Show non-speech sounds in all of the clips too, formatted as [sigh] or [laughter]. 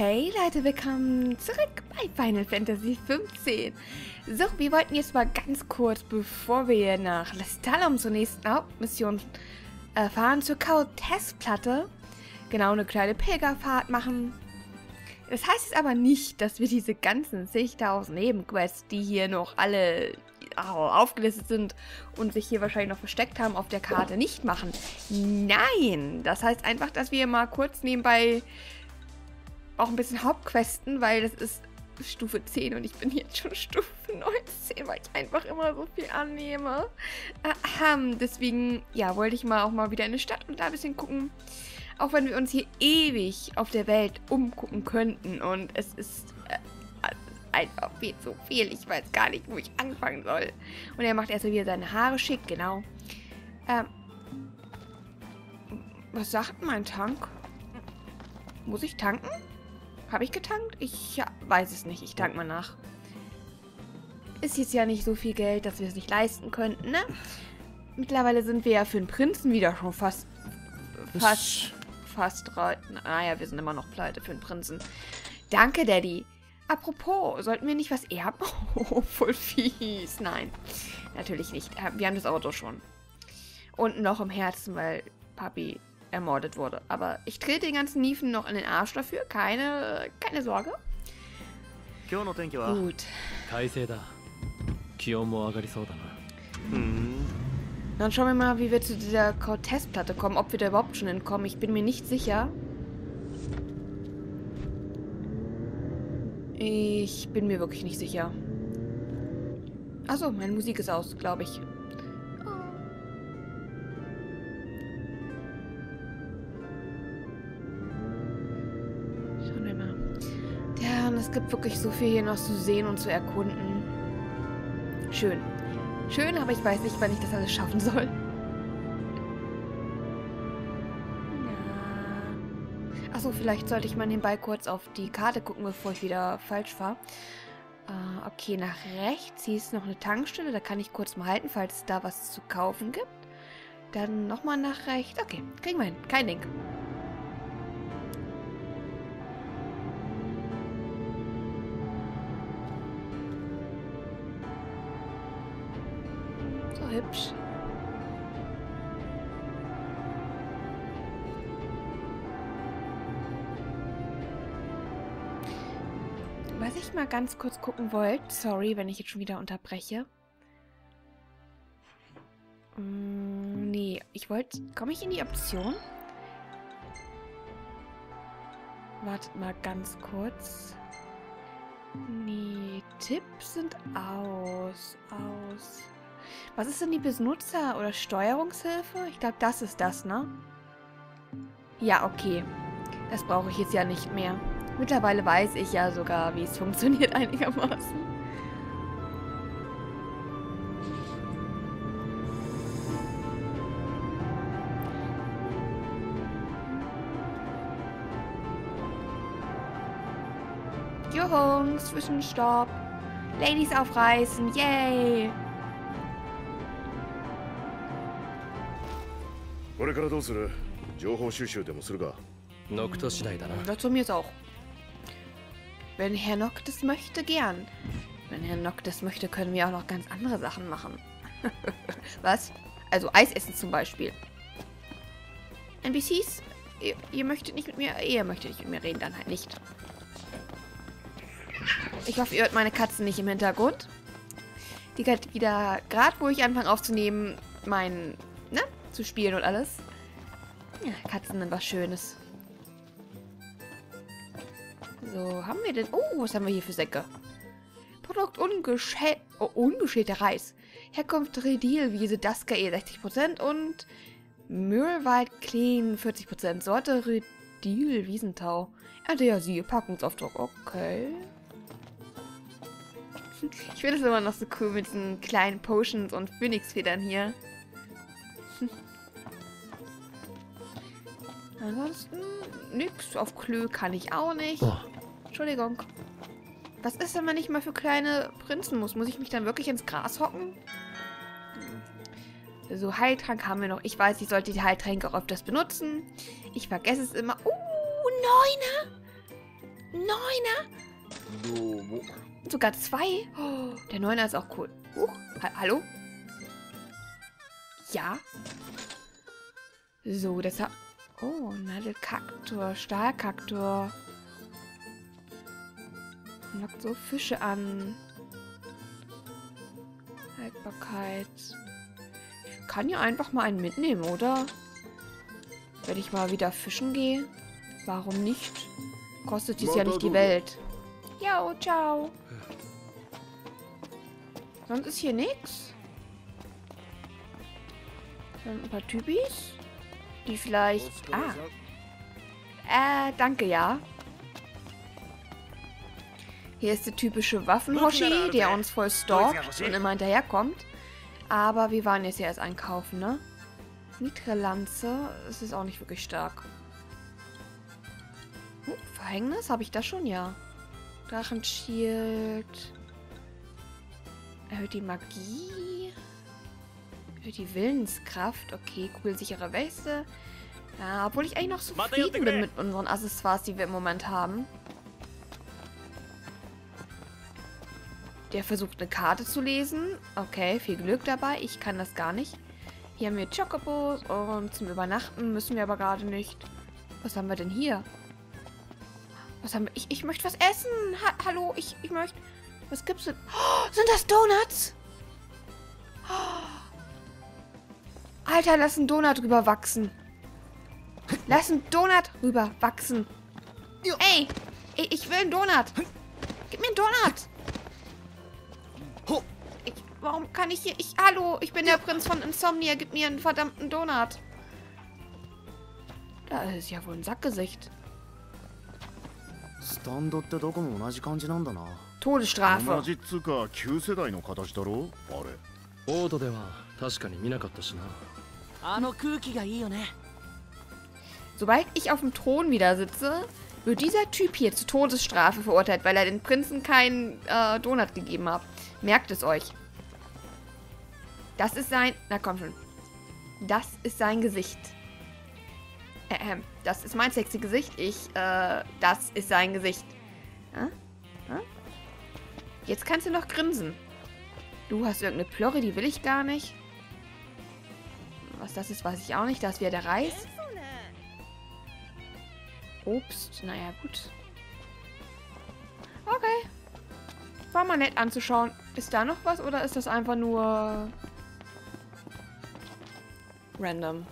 Hey Leute, willkommen zurück bei Final Fantasy 15. So, wir wollten jetzt mal ganz kurz, bevor wir nach Lestalum zur nächsten Hauptmission äh, fahren, zur Kautess-Platte, genau eine kleine Pilgerfahrt machen. Das heißt jetzt aber nicht, dass wir diese ganzen zigtausend Nebenquests, die hier noch alle aufgelistet sind und sich hier wahrscheinlich noch versteckt haben auf der Karte, nicht machen. Nein, das heißt einfach, dass wir mal kurz nebenbei auch ein bisschen Hauptquesten, weil das ist Stufe 10 und ich bin jetzt schon Stufe 19, weil ich einfach immer so viel annehme. Ähm, deswegen, ja, wollte ich mal auch mal wieder in die Stadt und da ein bisschen gucken. Auch wenn wir uns hier ewig auf der Welt umgucken könnten und es ist äh, einfach viel zu viel. Ich weiß gar nicht, wo ich anfangen soll. Und er macht erst wieder seine Haare schick, genau. Ähm, was sagt mein Tank? Muss ich tanken? Habe ich getankt? Ich ja, weiß es nicht. Ich tank mal nach. Ist jetzt ja nicht so viel Geld, dass wir es nicht leisten könnten, ne? Mittlerweile sind wir ja für den Prinzen wieder schon fast... Fast... Fast... Naja, wir sind immer noch pleite für den Prinzen. Danke, Daddy. Apropos, sollten wir nicht was erben? [laughs] Oh, voll fies. Nein, natürlich nicht. Wir haben das Auto schon. Und noch im Herzen, weil Papi ermordet wurde. Aber ich trete den ganzen Niefen noch in den Arsch dafür. Keine, keine Sorge. Gut. Dann schauen wir mal, wie wir zu dieser Cortez-Platte kommen. Ob wir da überhaupt schon hinkommen. Ich bin mir nicht sicher. Ich bin mir wirklich nicht sicher. Achso, meine Musik ist aus, glaube ich. Es gibt wirklich so viel hier noch zu sehen und zu erkunden. Schön. Schön, aber ich weiß nicht, wann ich das alles schaffen soll. Ja. Achso, vielleicht sollte ich mal nebenbei kurz auf die Karte gucken, bevor ich wieder falsch fahre. Äh, okay, nach rechts. Hier ist noch eine Tankstelle. Da kann ich kurz mal halten, falls es da was zu kaufen gibt. Dann nochmal nach rechts. Okay, kriegen wir hin. Kein Ding. Hübsch. Was ich mal ganz kurz gucken wollte, sorry, wenn ich jetzt schon wieder unterbreche. Mm, nee, ich wollte... Komme ich in die Option? Wartet mal ganz kurz. Nee, Tipps sind aus. Aus. Was ist denn die Benutzer- oder Steuerungshilfe? Ich glaube, das ist das, ne? Ja, okay. Das brauche ich jetzt ja nicht mehr. Mittlerweile weiß ich ja sogar, wie es [laughs] funktioniert einigermaßen. Juhungs, Zwischenstopp. Ladies aufreißen, yay! これからどうする情報収集でもするかノクト次第だな Dazu mir ist auch. Wenn Herr Nock das möchte, gern. Wenn Herr Nock das möchte, können wir auch noch ganz andere Sachen machen. [laughs] Was? Also Eis essen zum Beispiel. NPCs, ihr, ihr möchtet nicht mit mir, ihr möchtet nicht mit mir reden, dann halt nicht. Ich hoffe, ihr hört meine Katzen nicht im Hintergrund. Die gerade wieder, gerade wo ich anfange aufzunehmen, mein, ne, zu spielen und alles. Ja, Katzen sind was Schönes. So, haben wir denn... Oh, was haben wir hier für Säcke? Produkt ungeschä oh, ungeschälter Reis. Herkunft Redilwiese Daskae 60% und Mühlwald Clean 40%. Sorte Redil Wiesentau. Ernte ja sie, Packungsaufdruck. Okay. Ich finde es immer noch so cool mit diesen kleinen Potions und Phoenix-Federn hier. Ansonsten nix. Auf Klö kann ich auch nicht. Oh. Entschuldigung. Was ist denn, wenn ich mal für kleine Prinzen muss? Muss ich mich dann wirklich ins Gras hocken? So, Heiltrank haben wir noch. Ich weiß, ich sollte die Heiltränke auch öfters benutzen. Ich vergesse es immer. Uh, Neuner! Neuner! Sogar zwei? Oh, der Neuner ist auch cool. Uh, ha hallo? Ja. So, deshalb... Oh, Nadelkaktor, Stahlkaktor. Lockt so Fische an. Haltbarkeit. Ich kann ja einfach mal einen mitnehmen, oder? Wenn ich mal wieder fischen gehe. Warum nicht? Kostet dies ja nicht die Welt. Jo, ciao. Sonst ist hier nichts. Ein paar Typis, die vielleicht... Ah, äh, danke, ja. Hier ist der typische Waffenhoshi, der uns voll stalkt und immer hinterherkommt. Aber wir waren jetzt ja erst einkaufen, ne? Niedere Lanze, es ist auch nicht wirklich stark. Oh, Verhängnis, habe ich das schon? Ja. Drachenschild. Erhöht die Magie. Erhöht die Willenskraft. Okay, kugelsichere Weste. Ja, obwohl ich eigentlich noch zufrieden bin mit unseren Accessoires, die wir im Moment haben. Der versucht eine Karte zu lesen. Okay, viel Glück dabei. Ich kann das gar nicht. Hier haben wir Chocobos und zum Übernachten müssen wir aber gerade nicht. Was haben wir denn hier? Was haben wir? Ich, ich möchte was essen. Ha hallo, ich, ich möchte... Was gibt's denn? Oh, sind das Donuts? Oh. Alter, lass einen Donut drüber wachsen. Lass einen Donut rüber wachsen. Ey, ich, ich will einen Donut. Gib mir einen Donut. Ich, warum kann ich hier... Ich, hallo, ich bin der Prinz von Insomnia. Gib mir einen verdammten Donut. Da ist ja wohl ein Sackgesicht. スタンドってどこも同じ感じなんだな Todesstrafe. 同じっつうか旧世代の形だろあれオードでは確かに見なかったしな Sobald ich auf dem Thron wieder sitze, wird dieser Typ hier zur Todesstrafe verurteilt, weil er den Prinzen keinen äh, Donut gegeben hat. Merkt es euch. Das ist sein... Na komm schon. Das ist sein Gesicht. Ähm, das ist mein sexy Gesicht. Ich, äh, das ist sein Gesicht. Äh? Äh? Jetzt kannst du noch grinsen. Du hast irgendeine Plörre, die will ich gar nicht. Was das ist, weiß ich auch nicht. Da ist wieder der Reis. Obst. Naja, gut. Okay. War mal nett anzuschauen. Ist da noch was oder ist das einfach nur random?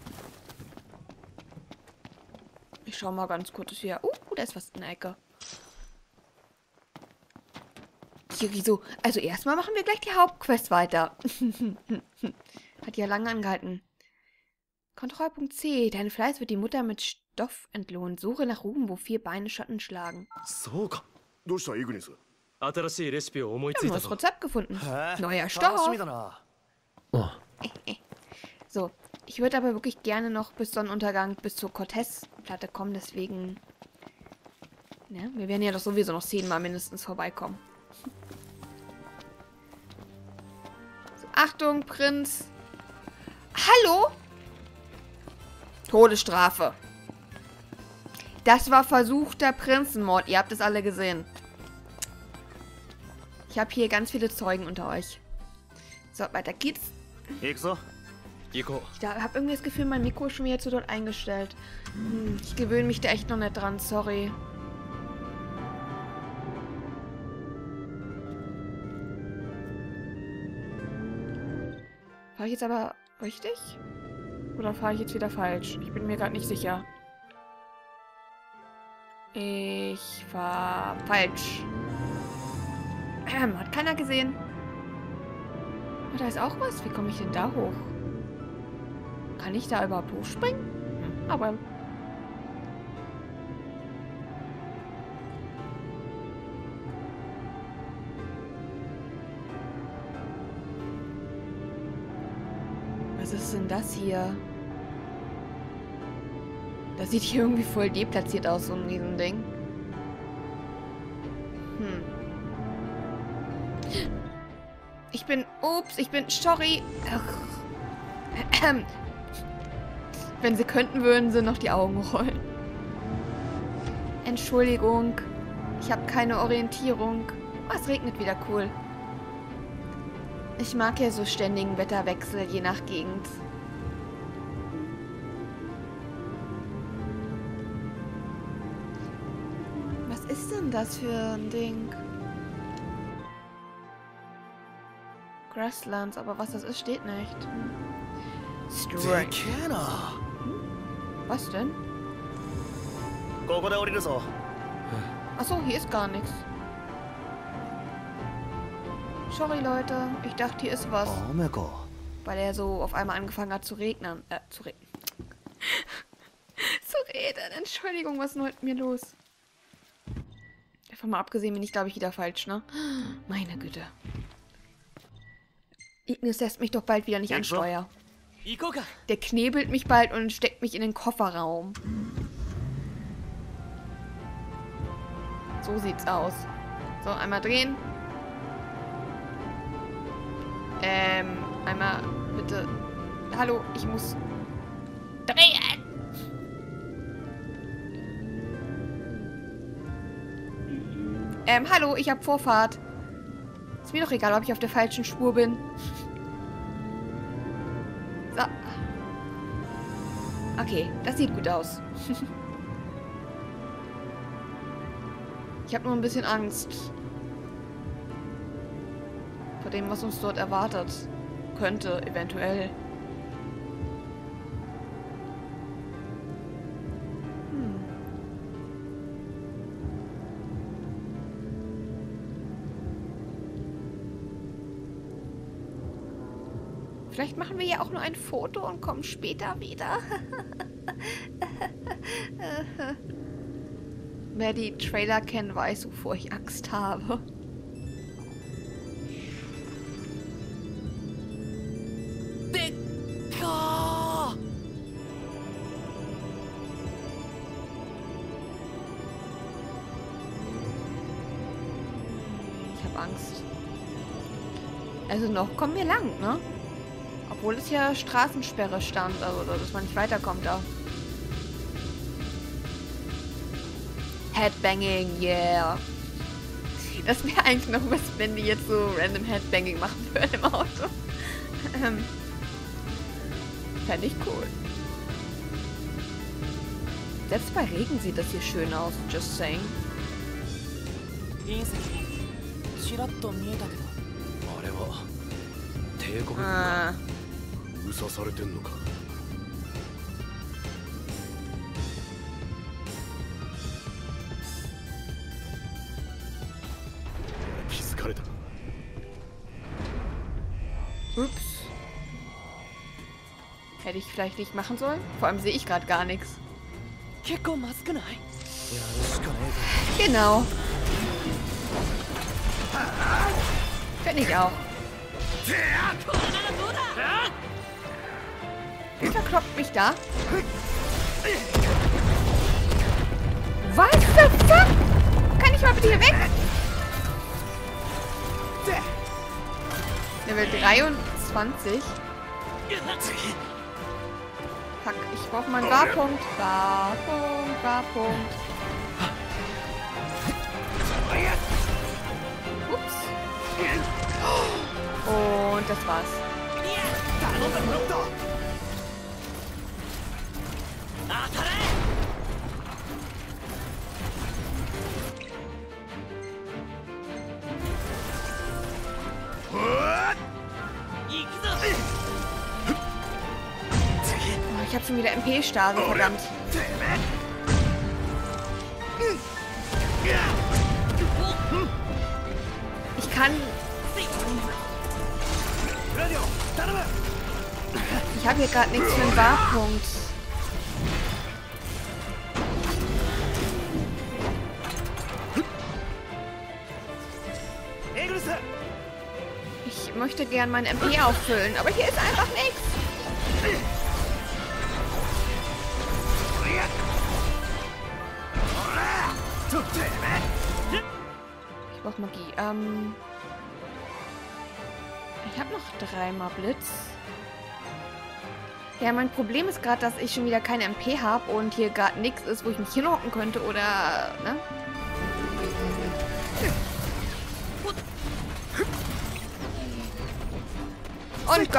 Ich schau mal ganz kurz hier. Uh, da ist was in der Ecke. Hier, wieso? Also erstmal machen wir gleich die Hauptquest weiter. [laughs] Hat ja lange angehalten. Kontrollpunkt C. Dein Fleiß wird die Mutter mit Stoff entlohnt. Suche nach Ruben, wo vier Beine Schatten schlagen. So, was Wir haben das Rezept gefunden. Neuer Stoff. Oh. [laughs] So, ich würde aber wirklich gerne noch bis Sonnenuntergang, bis zur Cortez-Platte kommen, deswegen... Ne? Wir werden ja doch sowieso noch zehnmal mindestens vorbeikommen. [laughs] So, Achtung, Prinz! Hallo? Todesstrafe. Das war versuchter Prinzenmord. Ihr habt es alle gesehen. Ich habe hier ganz viele Zeugen unter euch. So, weiter geht's. Ich habe irgendwie das Gefühl, mein Mikro ist schon wieder zu dort eingestellt. Hm, ich gewöhne mich da echt noch nicht dran, sorry. War ich jetzt aber richtig? Oder fahre ich jetzt wieder falsch? Ich bin mir gerade nicht sicher. Ich fahre falsch. Ähm, hat keiner gesehen. Oh, da ist auch was. Wie komme ich denn da hoch? Kann ich da überhaupt hochspringen? Hm, Aber. Ist denn das hier? Das sieht hier irgendwie voll deplatziert aus, so ein Riesending. Hm. Ich bin. Ups, ich bin. Sorry. [clears throat] Wenn sie könnten, würden sie noch die Augen rollen. Entschuldigung. Ich habe keine Orientierung. Oh, es regnet wieder cool. Ich mag ja so ständigen Wetterwechsel je nach Gegend. Was ist denn das für ein Ding? Grasslands, aber was das ist, steht nicht. Strange. Hm? Was denn? Achso, hier ist gar nichts. Sorry, Leute. Ich dachte, hier ist was. Oh, Weil er so auf einmal angefangen hat zu regnen. Äh, zu regnen. [laughs] zu reden. Entschuldigung, was ist denn heute mit mir los? Einfach mal abgesehen bin ich, glaube ich, wieder falsch, ne? [gasps] Meine Güte. Ignis lässt mich doch bald wieder nicht ansteuern. Der knebelt mich bald und steckt mich in den Kofferraum. So sieht's aus. So, einmal drehen. Ähm, einmal bitte. Hallo, ich muss drehen. Ähm, hallo, ich hab Vorfahrt. Ist mir doch egal, ob ich auf der falschen Spur bin. So. Okay, das sieht gut aus. [laughs] ich habe nur ein bisschen Angst. Vor dem, was uns dort erwartet. Könnte, eventuell. Hm. Vielleicht machen wir ja auch nur ein Foto und kommen später wieder. [laughs] Wer die Trailer kennt, weiß, wovor ich Angst habe. noch kommen wir lang, ne? Obwohl es ja Straßensperre stand, also dass man nicht weiterkommt da. Headbanging, yeah. Das wäre eigentlich noch was, wenn die jetzt so random Headbanging machen [laughs] würden im Auto. Ähm. Fände ich cool. Selbst bei Regen sieht das hier schön aus, just saying. 隕石ちらっと見えたけどあれは 帝国軍あ封鎖されてんのか気づかれた Ups. Hätte ich vielleicht nicht machen sollen? Vor allem sehe ich gerade gar nichts. 結構まずくないやるしかね Genau. Finde ich auch. Wer verkloppt mich da? Was the fuck? Kann ich mal bitte hier weg? Level 23. Fuck, ich brauche mal einen Warpunkt. Warpunkt, Und das war's. Oh, ich habe schon wieder MP-Stase, verdammt. Ich kann... Ich habe hier gerade nichts für einen Warpunkt. Ich möchte gern mein MP auffüllen, aber hier ist einfach nichts. Ich brauche Magie. Ähm... Ich habe noch dreimal Blitz. Ja, mein Problem ist gerade, dass ich schon wieder keine MP habe und hier gerade nichts ist, wo ich mich hinhocken könnte oder... Ne? Und go!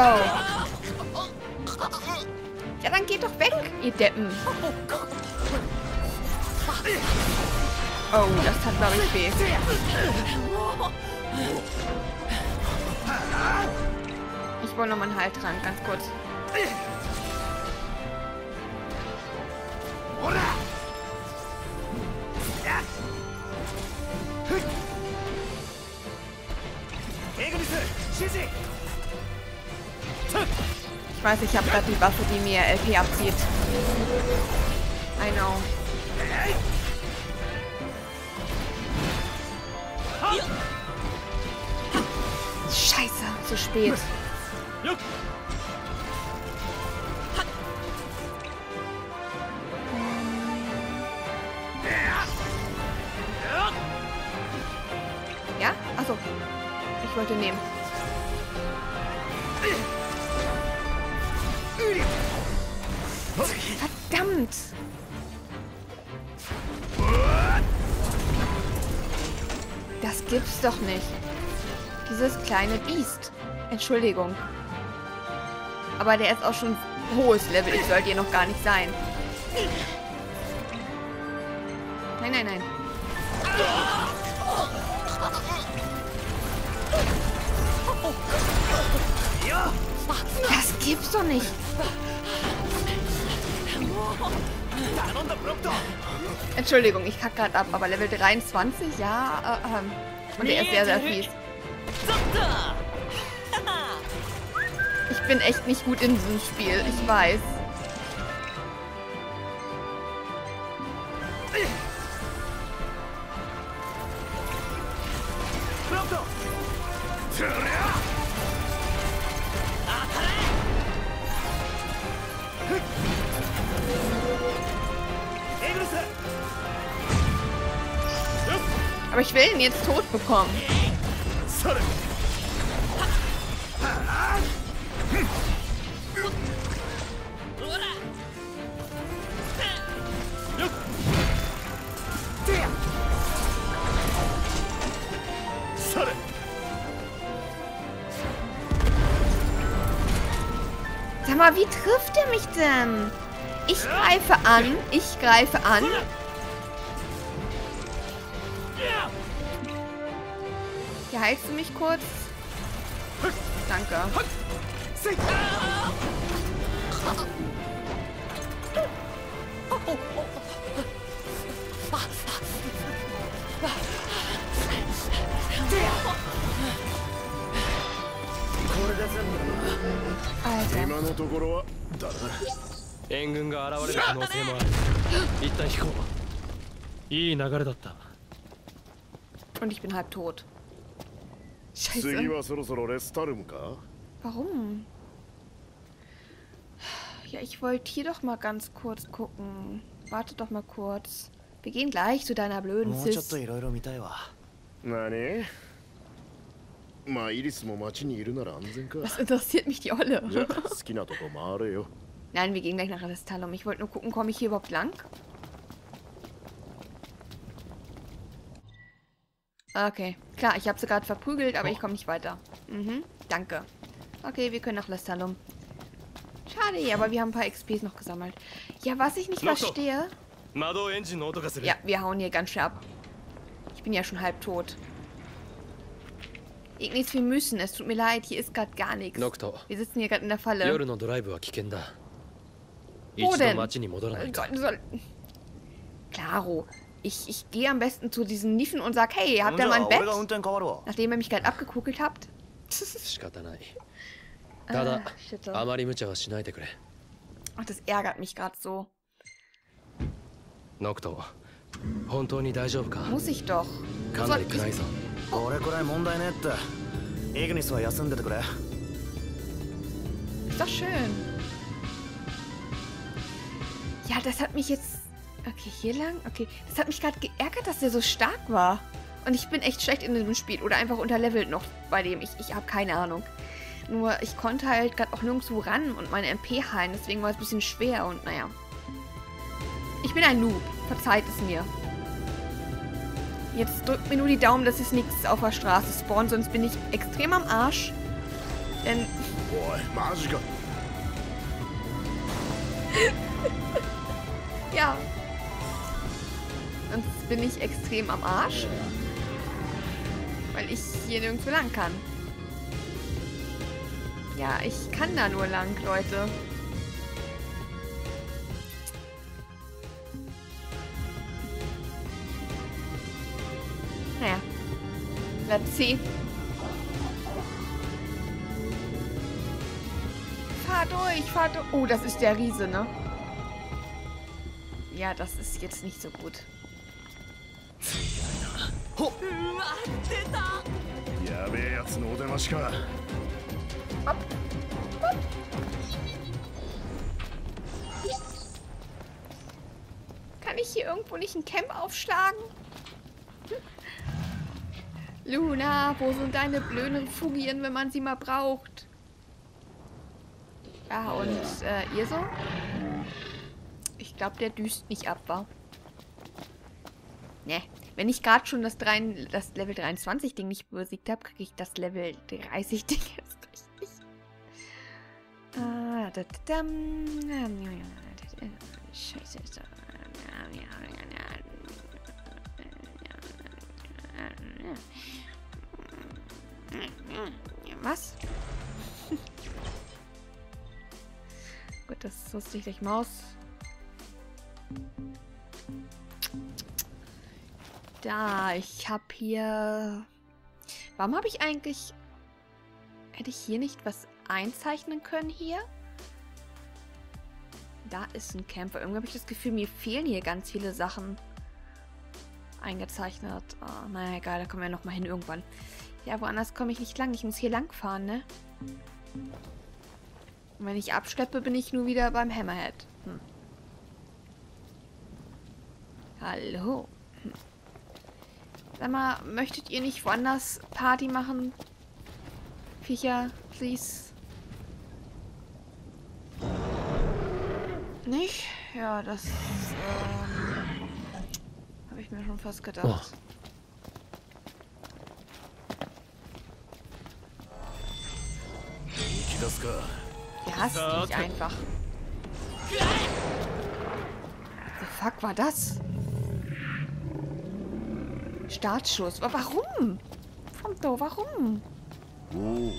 Ja, dann geht doch weg, ihr Deppen! Oh, das tat, glaube ich, weh. Ich wollte nochmal einen Halt dran, ganz kurz. Weiß, ich habe gerade die Waffe, die mir LP abzieht. I know. Scheiße, zu spät. Ja? Achso. Ich wollte nehmen. Verdammt! Das gibt's doch nicht. Dieses kleine Biest. Entschuldigung. Aber der ist auch schon hohes Level. Ich sollte hier noch gar nicht sein. Nein, nein, nein. Das gibt's doch nicht. Entschuldigung, ich kack gerade ab, aber Level 23, ja, äh, ähm, und der ist sehr, sehr fies. Ich bin echt nicht gut in diesem Spiel, ich weiß. Bekommen. Sag mal, wie trifft er mich denn? Ich greife an, ich greife an. kurz? Danke. Alter. 今のところはだな援軍が現れる可能性もある一旦引こういい流れだった Und ich bin halb tot. 次 Scheiße. はそろそろレスタルムか Warum? Ja, ich wollte hier doch mal ganz kurz gucken. Warte doch mal kurz. Wir gehen gleich zu deiner blöden もうちょっ Sis. といろいろ見たいわ何まあイリスも町にいるなら安全か Was interessiert mich die Olle? じゃあ好きなとこ回れよ Nein, wir gehen gleich nach Alastalum. Ich wollte nur gucken, komme ich hier überhaupt lang? Okay. Klar, ich habe sie gerade verprügelt, aber oh. ich komme nicht weiter. Mhm. Danke. Okay, wir können nach Lestalum. Schade, aber wir haben ein paar XPs noch gesammelt. Ja, was ich nicht verstehe... Ja, wir hauen hier ganz schön ab. Ich bin ja schon halb tot. Ignis, wir müssen. Es tut mir leid, hier ist gerade gar nichts. Wir sitzen hier gerade in der Falle. Wo denn? Oh Gott, soll... Claro. Ich, ich gehe am besten zu diesen Niffen und sage, hey, habt ihr mein Bett? Nachdem ihr mich gerade abgekugelt habt. ah, shit. Ach, das ärgert mich gerade so. Muss ich doch. Kann ich nicht. Oh. Ist doch schön. Ja, das hat mich jetzt Okay, hier lang? Okay. Das hat mich gerade geärgert, dass der so stark war. Und ich bin echt schlecht in diesem Spiel. Oder einfach unterlevelt noch bei dem. Ich, ich habe keine Ahnung. Nur, ich konnte halt gerade auch nirgendwo ran und meine MP heilen. Deswegen war es ein bisschen schwer und naja. Ich bin ein Noob. Verzeiht es mir. Jetzt drückt mir nur die Daumen, dass es nichts auf der Straße spawnt. Sonst bin ich extrem am Arsch. Denn... Boah, [laughs] ja. Bin ich extrem am Arsch. Weil ich hier nirgendwo lang kann. Ja, ich kann da nur lang, Leute. Naja. Let's see. Fahr durch, fahr durch. Oh, das ist der Riese, ne? Ja, das ist jetzt nicht so gut. やべえやつのお出ましか Kann ich hier irgendwo nicht ein Camp aufschlagen? Luna, wo sind deine blöden Fugien, wenn man sie mal braucht? Ja, und äh, ihr so? Ich glaube, der düst nicht ab, wa? Ne, wenn ich gerade schon das, 3, das Level 23 Ding nicht besiegt habe, kriege ich das Level 30 Ding jetzt richtig. Ah, da, da, dam. Scheiße. Was? Gut, das wusste ich gleich Maus. Da, ich habe hier... Warum habe ich eigentlich... Hätte ich hier nicht was einzeichnen können hier? Da ist ein Camper. Irgendwie habe ich das Gefühl, mir fehlen hier ganz viele Sachen eingezeichnet. Oh, naja, egal, da kommen wir nochmal hin irgendwann. Ja, woanders komme ich nicht lang. Ich muss hier lang fahren, ne? Und wenn ich abschleppe, bin ich nur wieder beim Hammerhead. Hm. Hallo. Sag mal, möchtet ihr nicht woanders Party machen? Viecher, please. Nicht? Ja, das ähm, habe ich mir schon fast gedacht. Oh. Die hasst mich einfach. The fuck war das? Startschuss. Aber warum? Prompto, warum? Oh,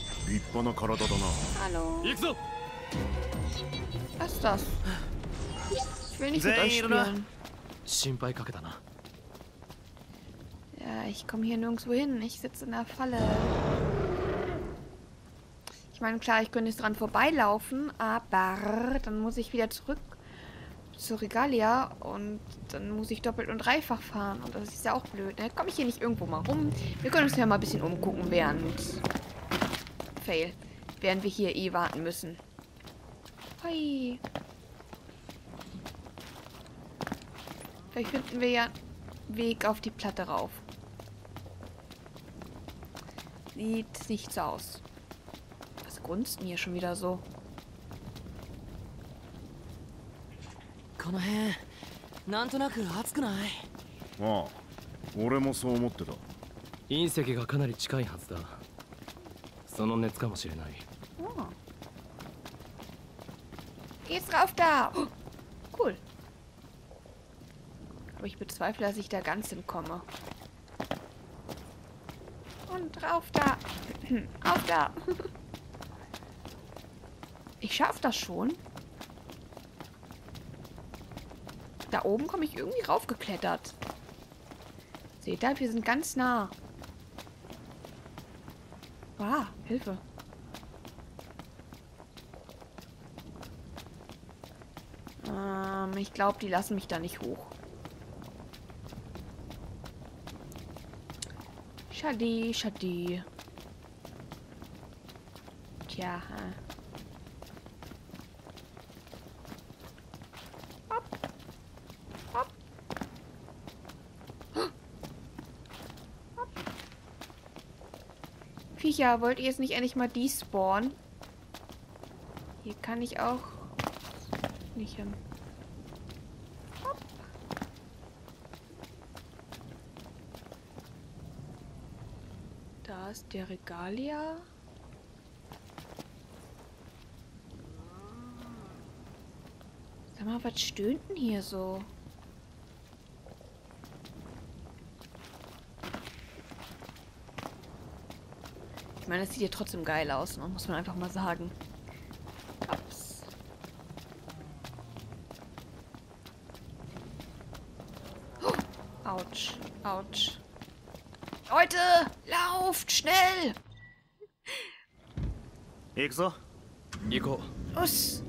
Hallo. Was ist das? Ich will nicht mit euch spielen. Ja, ich komme hier nirgendwo hin. Ich sitze in der Falle. Ich meine, klar, ich könnte jetzt dran vorbeilaufen, aber dann muss ich wieder zurück zur Regalia und dann muss ich doppelt und dreifach fahren. Und das ist ja auch blöd, ne? Komme ich hier nicht irgendwo mal rum? Wir können uns ja mal ein bisschen umgucken, während... Fail. Während wir hier eh warten müssen. Hui. Vielleicht finden wir ja einen Weg auf die Platte rauf. Sieht nicht so aus. Was grunzt denn hier schon wieder so? この辺なんとなく熱くないああ俺もそう思ってた隕石がかなり近いはずだその熱かもしれない Oh. Jetzt rauf da! Oh, cool. Aber ich bezweifle, dass ich da ganz hinkomme. Und rauf da! [clears throat] Auf da! [laughs] Ich schaff das schon. Da oben komme ich irgendwie raufgeklettert. Seht ihr, wir sind ganz nah. Ah, Hilfe. Ähm, ich glaube, die lassen mich da nicht hoch. Schade, schade. Tja. Viecher, wollt ihr jetzt nicht endlich mal despawnen? Hier kann ich auch nicht hin. Hopp. Da ist der Regalia. Sag mal, was stöhnt denn hier so? Ich meine, das sieht ja trotzdem geil aus, ne? muss man einfach mal sagen. Ups. Oh, Autsch. Leute, lauft schnell! Ikso? Iko. Us!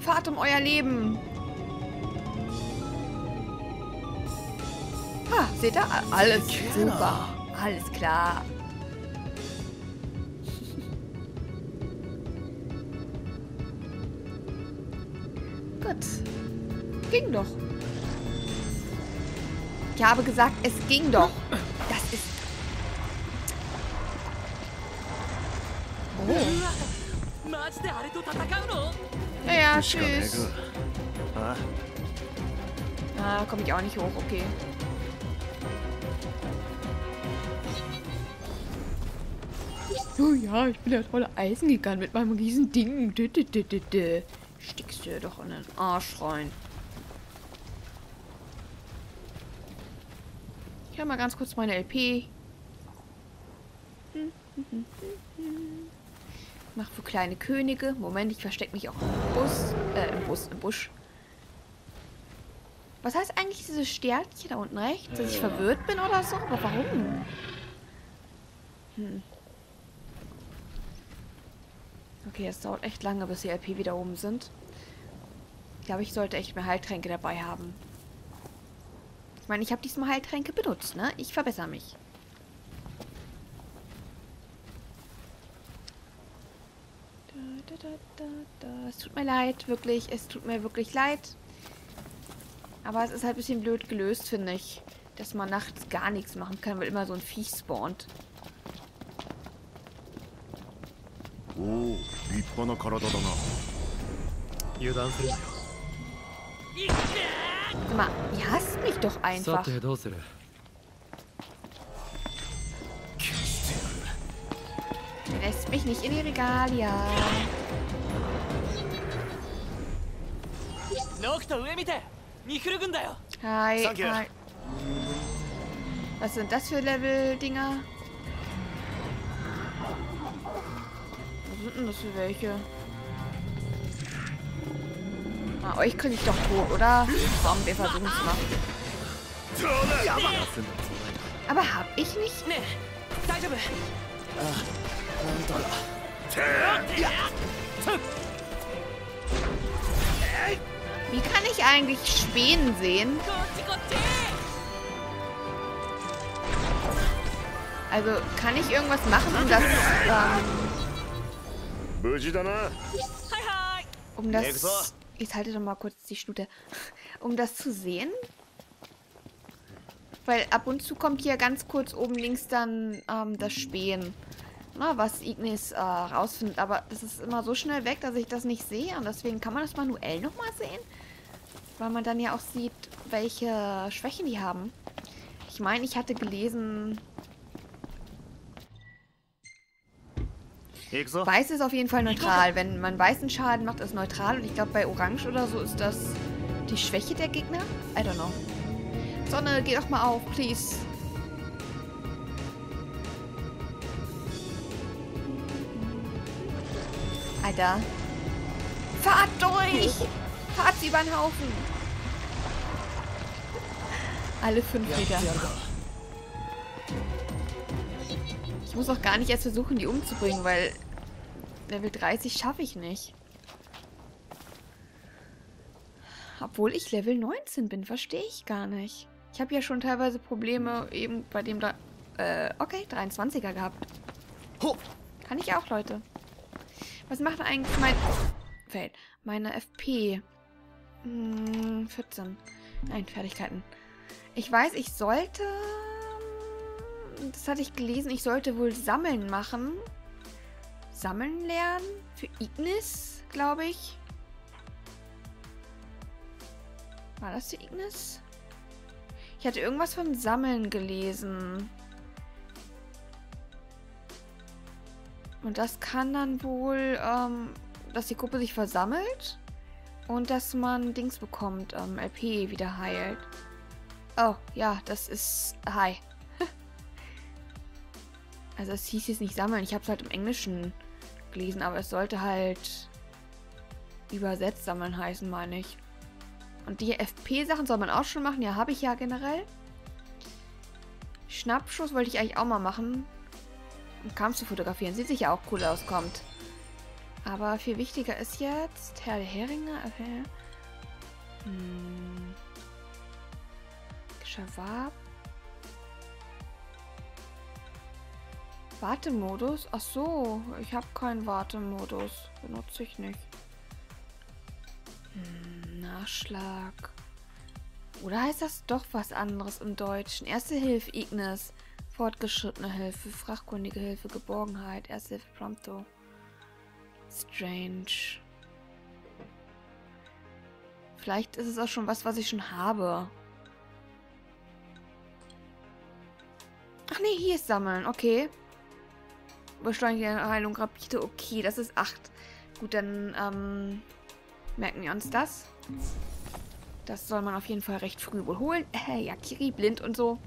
Fahrt um euer Leben! Ah, seht ihr? Alles super. Alles klar. dritt. Ging doch. Ich habe gesagt, es ging doch. Das ist... Oh. Ja, ja, tschüss. Ah, komme ich auch nicht hoch, okay. So, ja, ich bin der tolle Eisengigan mit meinem riesen Ding. Stickst dir doch in den Arsch rein. Ich habe mal ganz kurz meine LP. Mach für kleine Könige. Moment, ich verstecke mich auch im Bus. Äh, im Bus, im Busch. Was heißt eigentlich dieses Sternchen da unten rechts? Dass ich verwirrt bin oder so? Aber warum? Hm. Okay, es dauert echt lange, bis die LP wieder oben sind Ich glaube, ich sollte echt mehr Heiltränke dabei haben. Ich meine, ich habe diesmal Heiltränke benutzt, ne? Ich verbessere mich. Da, da, da, da, da. Es tut mir leid, wirklich. Es tut mir wirklich leid. Aber es ist halt ein bisschen blöd gelöst, finde ich. Dass man nachts gar nichts machen kann, weil immer so ein Viech spawnt. おお立派な体だなう油断するなよ Sag mal, ihr hasst mich doch einfach. Lässt mich nicht in die Regalia. Hi, hi. Was sind das für Level-Dinger? Was sind denn das für welche? Na, euch kriege ich doch tot, oder? Komm, wir versuchen es mal. Aber hab ich nicht? Ne. Wie kann ich eigentlich Spähen sehen? Also, kann ich irgendwas machen, um das... Ähm, um das Jetzt halte doch mal kurz die Stute. Um das zu sehen? Weil ab und zu kommt hier ganz kurz oben links dann ähm, das Spähen. Na, was Ignis äh, rausfindet. Aber das ist immer so schnell weg, dass ich das nicht sehe. Und deswegen kann man das manuell nochmal sehen. Weil man dann ja auch sieht, welche Schwächen die haben. Ich meine, ich hatte gelesen, Weiß ist auf jeden Fall neutral. Wenn man weißen Schaden macht, ist neutral. Und ich glaube, bei Orange oder so ist das die Schwäche der Gegner. I don't know. Sonne, geh doch mal auf, please. Alter. Fahrt durch! Fahrt sie über den Haufen! Alle fünf Meter. Ich muss auch gar nicht erst versuchen, die umzubringen, weil Level 30 schaffe ich nicht. Obwohl ich Level 19 bin, verstehe ich gar nicht. Ich habe ja schon teilweise Probleme eben bei dem da... Äh, okay, 23er gehabt. Ho. Kann ich auch, Leute. Was macht eigentlich mein... Feld. Meine FP. Hm, 14. Nein, Fertigkeiten. Ich weiß, ich sollte... Das hatte ich gelesen. Ich sollte wohl Sammeln machen. Sammeln lernen? Für Ignis, glaube ich. War das für Ignis? Ich hatte irgendwas vom Sammeln gelesen. Und das kann dann wohl, ähm, dass die Gruppe sich versammelt. Und dass man Dings bekommt, ähm, LP wieder heilt. Oh, ja, das ist... Hi. Also es hieß jetzt nicht sammeln. Ich habe es halt im Englischen gelesen, aber es sollte halt übersetzt sammeln heißen, meine ich. Und die FP-Sachen soll man auch schon machen. Ja, habe ich ja generell. Schnappschuss wollte ich eigentlich auch mal machen. Um Kampf zu fotografieren. Sieht sich ja auch cool aus, kommt. Aber viel wichtiger ist jetzt Herr der Heringe. Okay. Hm. Schawab. Wartemodus? Ach so, ich habe keinen Wartemodus. Benutze ich nicht. Hm, Nachschlag. Oder heißt das doch was anderes im Deutschen? Erste Hilfe, Ignis. Fortgeschrittene Hilfe, fachkundige Hilfe, Geborgenheit, Erste Hilfe, Prompto. Strange. Vielleicht ist es auch schon was, was ich schon habe. Ach nee, hier ist Sammeln. Okay. Beschleunigende Heilung, Rapide. Okay, das ist 8. Gut, dann ähm, merken wir uns das. Das soll man auf jeden Fall recht früh wohl holen. Äh, ja, Kiri, blind und so.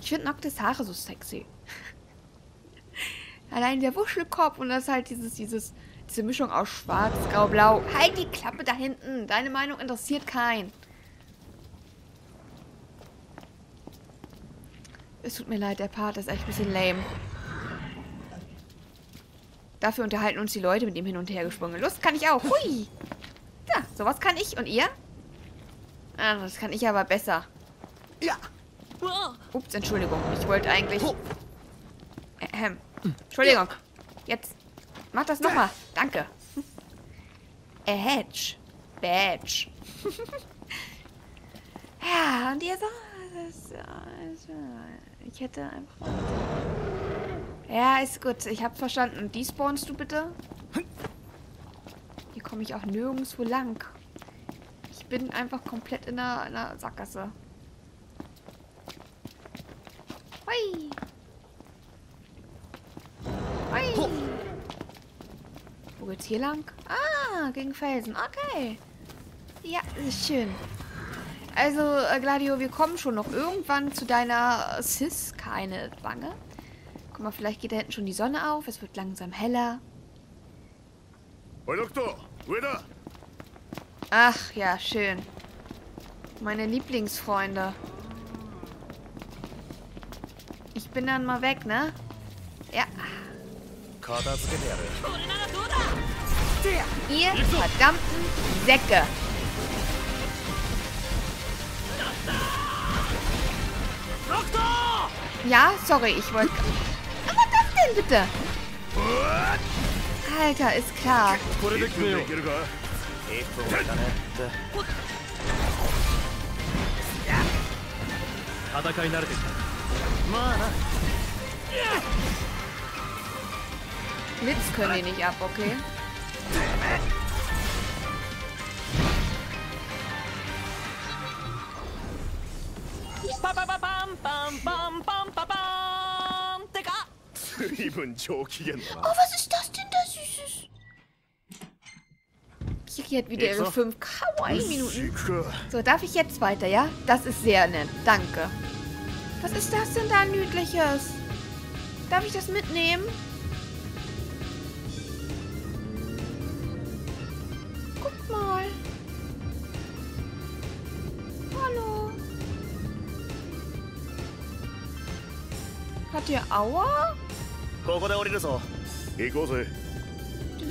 Ich finde Noctis Haare so sexy. [laughs] Allein der Wuschelkopf und das ist halt dieses, dieses, diese Mischung aus schwarz, grau, blau. Halt die Klappe da hinten. Deine Meinung interessiert keinen. Es tut mir leid, der Part ist echt ein bisschen lame. Dafür unterhalten uns die Leute mit dem hin und her gesprungen. Lust kann ich auch. [laughs] Hui. Ja, sowas kann ich. Und ihr? Ah, das kann ich aber besser. Ja. Ups, Entschuldigung. Ich wollte eigentlich... Ähm, Entschuldigung. Jetzt. Mach das nochmal. Danke. A Hedge. Badge. [laughs] ja, und ihr so... Ich hätte einfach... Ja, ist gut. Ich hab's verstanden. Und die spawnst du bitte? Hier komme ich auch nirgendwo lang. Ich bin einfach komplett in einer, in einer Sackgasse. Hui. Hui. Wo geht's hier lang? Ah, gegen Felsen. Okay. Ja, ist schön. Also, äh, Gladio, wir kommen schon noch irgendwann zu deiner Sis. Keine Bange. Guck mal, vielleicht geht da hinten schon die Sonne auf. Es wird langsam heller. Ach ja, schön. Meine Lieblingsfreunde. Ich bin dann mal weg, ne? Ja. Ihr verdammten Säcke. Ja, sorry, ich wollte denn bitte? Alter, ist klar. Blitz können die nicht ab, okay? 分上機嫌だ Oh, な was ist das denn da Süßes? Kiri hat wieder ihre Jetzt noch? 5 Kawaii-Minuten. 行くか So, darf ich jetzt weiter, ja? Das ist sehr nett. Danke. Was ist das denn da Niedliches? Darf ich das mitnehmen? Guck mal. Hallo. Hat ihr Aua?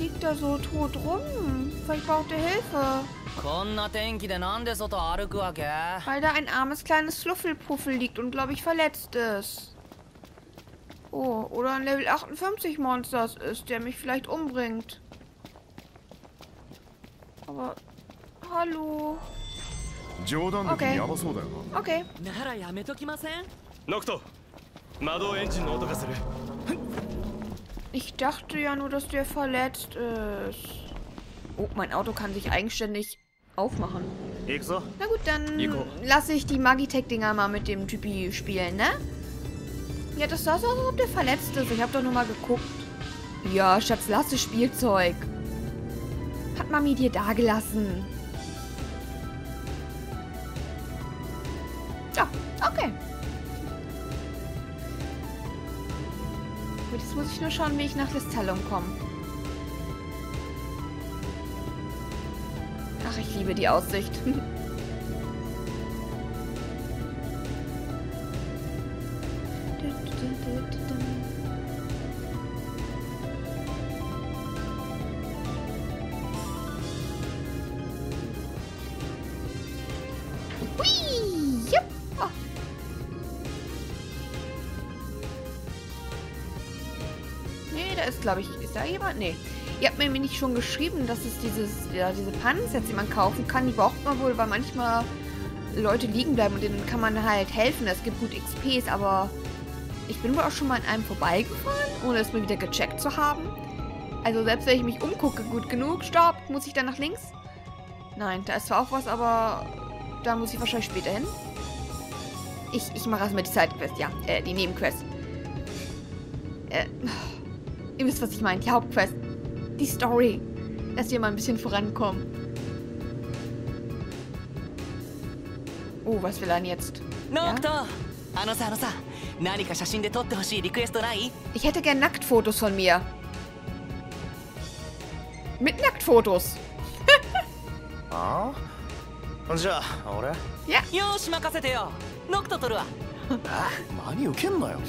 liegt da so tot rum. Vielleicht braucht ihr Hilfe. こんな天気でなんで外歩くわけ Weil da ein armes kleines Fluffelpuffel liegt und, glaube ich, verletzt ist. Oh, oder ein Level 58 Monster ist, der mich vielleicht umbringt. Aber, hallo. 冗談抜きにヤバそうだよな Okay. ならやめときませんノクト魔導エンジンの音がする Ich dachte ja nur, dass der verletzt ist. Oh, mein Auto kann sich eigenständig aufmachen. Na gut, dann lasse ich die Magitech-Dinger mal mit dem Typi spielen, ne? Ja, das sah so aus, als ob der verletzt ist. Ich habe doch nur mal geguckt. Ja, Schatz, lasse Spielzeug. Hat Mami dir dagelassen. Ich nur schauen, wie ich nach Lestallum komme. Ach, ich liebe die Aussicht. [laughs] jemand? Nee. Ihr habt mir nämlich schon geschrieben, dass es dieses, ja, diese Pannensets, die man kaufen kann, die braucht man wohl, weil manchmal Leute liegen bleiben und denen kann man halt helfen. Es gibt gut XPs, aber ich bin wohl auch schon mal an einem vorbeigefahren, ohne es mir wieder gecheckt zu haben. Also selbst wenn ich mich umgucke, gut genug, stopp, muss ich dann nach links? Nein, da ist zwar auch was, aber da muss ich wahrscheinlich später hin. Ich, ich mache erstmal die Sidequest, ja, äh, die Nebenquest. Äh, ihr wisst, was ich meine, die Hauptquest. Die Story. Dass wir mal ein bisschen vorankommen. Oh, was will er denn jetzt? ノクトあのさあのさ何か写真で撮ってほしいリクエストない Ich hätte gern Nacktfotos von mir. Mit Nacktfotos. [laughs] ああじゃあ俺よーし任せてよノクト撮るわ真に受けんなよ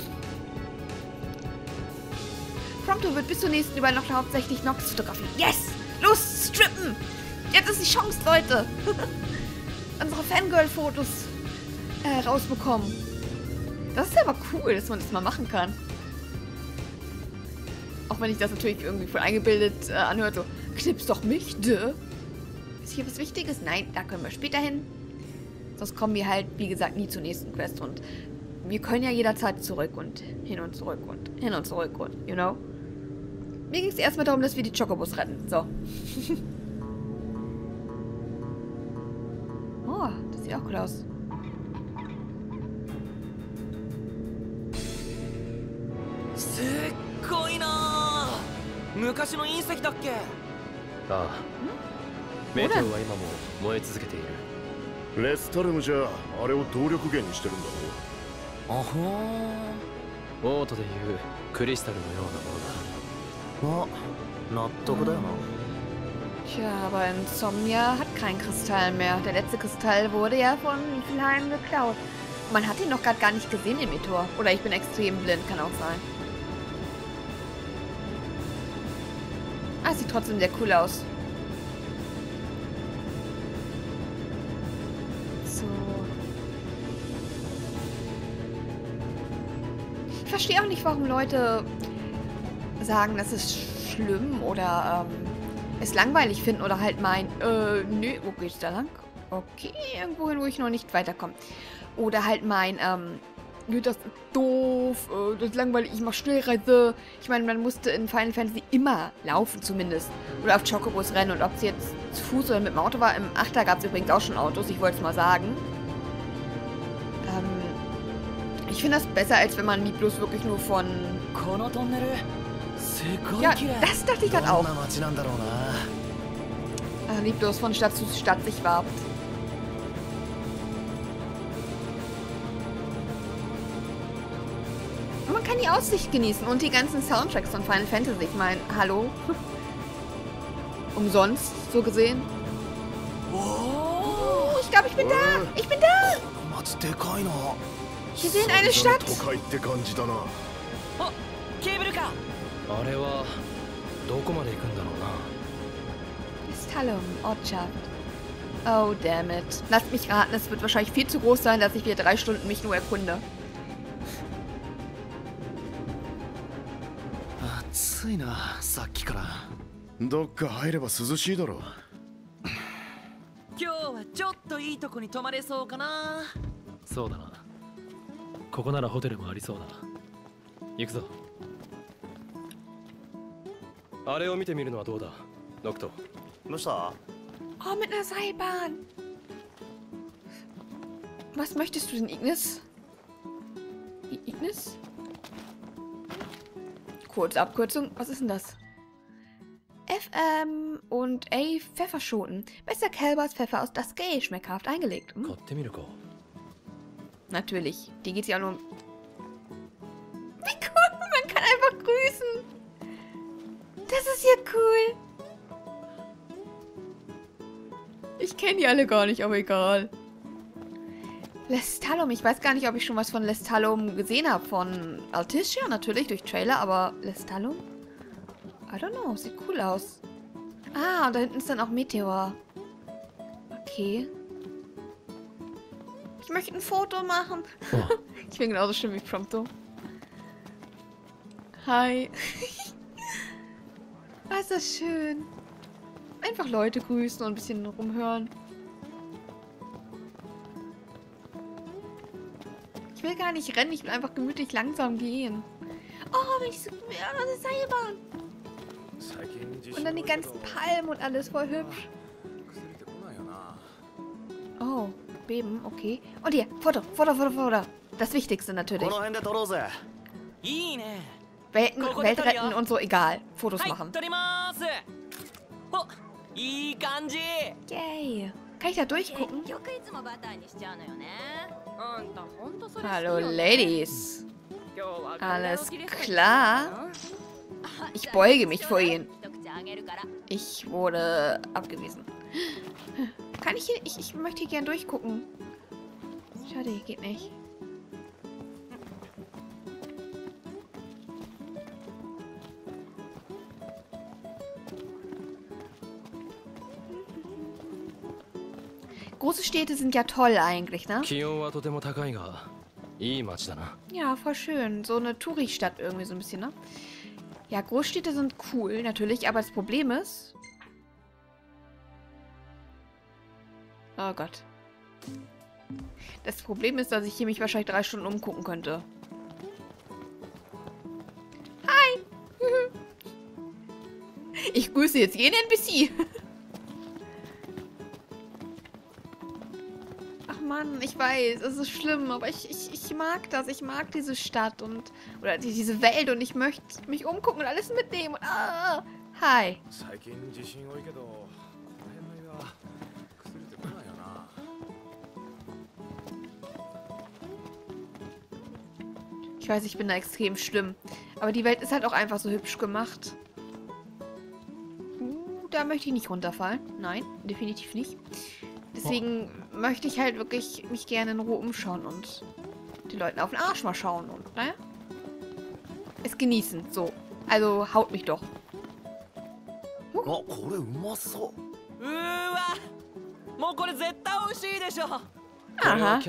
Prompto wird bis zur nächsten über noch hauptsächlich Nox fotografieren. Yes! Los, strippen! Jetzt ist die Chance, Leute. [laughs] Unsere Fangirl-Fotos äh, rausbekommen. Das ist aber cool, dass man das mal machen kann. Auch wenn ich das natürlich irgendwie voll eingebildet äh, anhört, so, knips doch mich, dö. Ist hier was Wichtiges? Nein, da können wir später hin. Sonst kommen wir halt, wie gesagt, nie zur nächsten Quest. Und wir können ja jederzeit zurück und hin und zurück und hin und zurück und, you know mir ging es erstmal darum, dass wir die Chocobos retten. So. [laughs] oh, das sieht auch gut aus. Ah. Hm? Oder? レスタルムじゃあれを動力源にしてるんだろうあはーオートでいうクリスタルのようなものだ Oh, not Tja, aber Insomnia hat keinen Kristall mehr. Der letzte Kristall wurde ja von Miefelheim geklaut. Man hat ihn noch gerade gar nicht gesehen im Meteor. Oder ich bin extrem blind, kann auch sein. Ah, sieht trotzdem sehr cool aus. So. Ich verstehe auch nicht, warum Leute sagen, das ist schlimm oder ähm, es langweilig finden oder halt meinen, äh, nö, wo geht's da lang? Okay, irgendwo hin, wo ich noch nicht weiterkomme. Oder halt mein, ähm, nö, das ist doof, äh, das ist langweilig, ich mach Schnellreise. Ich meine, man musste in Final Fantasy immer laufen zumindest. Oder auf Chocobos rennen. Und ob es jetzt zu Fuß oder mit dem Auto war, im Achter gab es übrigens auch schon Autos, ich wollte es mal sagen. Ähm, ich finde das besser, als wenn man die bloß wirklich nur von... Ja, das dachte ich gerade auch. Ach, lieblos von Stadt zu Stadt sich warb. Man kann die Aussicht genießen und die ganzen Soundtracks von Final Fantasy. Ich meine, hallo? [laughs] Umsonst, so gesehen. Oh, ich glaube, ich bin da. Ich bin da. Wir sehen eine Stadt. Oh, あれはどこまで行くんだろうな Stallum, Ortschaft. Oh, damn it. Lasst mich raten, es wird wahrscheinlich viel zu groß sein, dass ich wieder drei Stunden mich nur erkunde. 暑いなさっきからどっか入れば涼しいだろう今日はちょっといいとこに泊まれそうかなそうだなここならホテルもありそうだ行くぞ あれを見てみるのはどうだノクトどうした Oh, mit einer Seilbahn. Was möchtest du denn, Ignis? I Ignis? Kurze Abkürzung. Was ist denn das? F ähm, und A. Pfefferschoten. Bester Kälbers Pfeffer aus das Gay. Schmeckhaft eingelegt. Hm? 買ってみるか Natürlich. Die geht's ja nur um... Wie cool. Man kann einfach grüßen. Das ist ja cool. Ich kenne die alle gar nicht, aber egal. Lestalum. Ich weiß gar nicht, ob ich schon was von Lestalum gesehen habe. Von Alticia natürlich, durch Trailer, aber Lestalum? I don't know. Sieht cool aus. Ah, und da hinten ist dann auch Meteor. Okay. Ich möchte ein Foto machen. [laughs] ich bin genauso schlimm wie Prompto. Hi. [laughs] ah, ist das schön. Einfach Leute grüßen und ein bisschen rumhören. Ich will gar nicht rennen, ich will einfach gemütlich langsam gehen. Oh, wenn ich so... Ja, das ist Seilbahn. 最近地震 Und dann die 多いけど ganzen Palmen und alles voll hübsch. 崩れてこないよな Oh, Beben, okay. Und hier, Foto, Foto, Foto, Foto. Das Wichtigste こ natürlich. の辺で撮ろうぜいいね Welten, Welt retten und so, egal. Fotos machen. Oh, Yay. Kann ich da durchgucken? Eh, ne. Hallo, Ladies. Alles klar. Ich beuge mich vor ihnen. Ich wurde abgewiesen. Kann ich hier... Ich, ich möchte hier gern durchgucken. Schade, geht nicht. Große Städte sind ja toll eigentlich, ne? Ja, voll schön. So eine Touri-Stadt irgendwie so ein bisschen, ne? Ja, Großstädte sind cool, natürlich, aber das Problem ist... Oh Gott. Das Problem ist, dass ich hier mich wahrscheinlich drei Stunden umgucken könnte. Hi! [laughs] Ich grüße jetzt jeden NPC. [laughs] Mann, ich weiß, es ist schlimm, aber ich, ich, ich mag das. Ich mag diese Stadt und. Oder die, diese Welt und ich möchte mich umgucken und alles mitnehmen. Ah, hi. Ich weiß, ich bin da extrem schlimm. Aber die Welt ist halt auch einfach so hübsch gemacht. Uh, da möchte ich nicht runterfallen. Nein, definitiv nicht. Deswegen möchte ich halt wirklich mich gerne in Ruhe umschauen und die Leute auf den Arsch mal schauen und, ne? Es genießen, so. Also haut mich doch. Huh. Aha.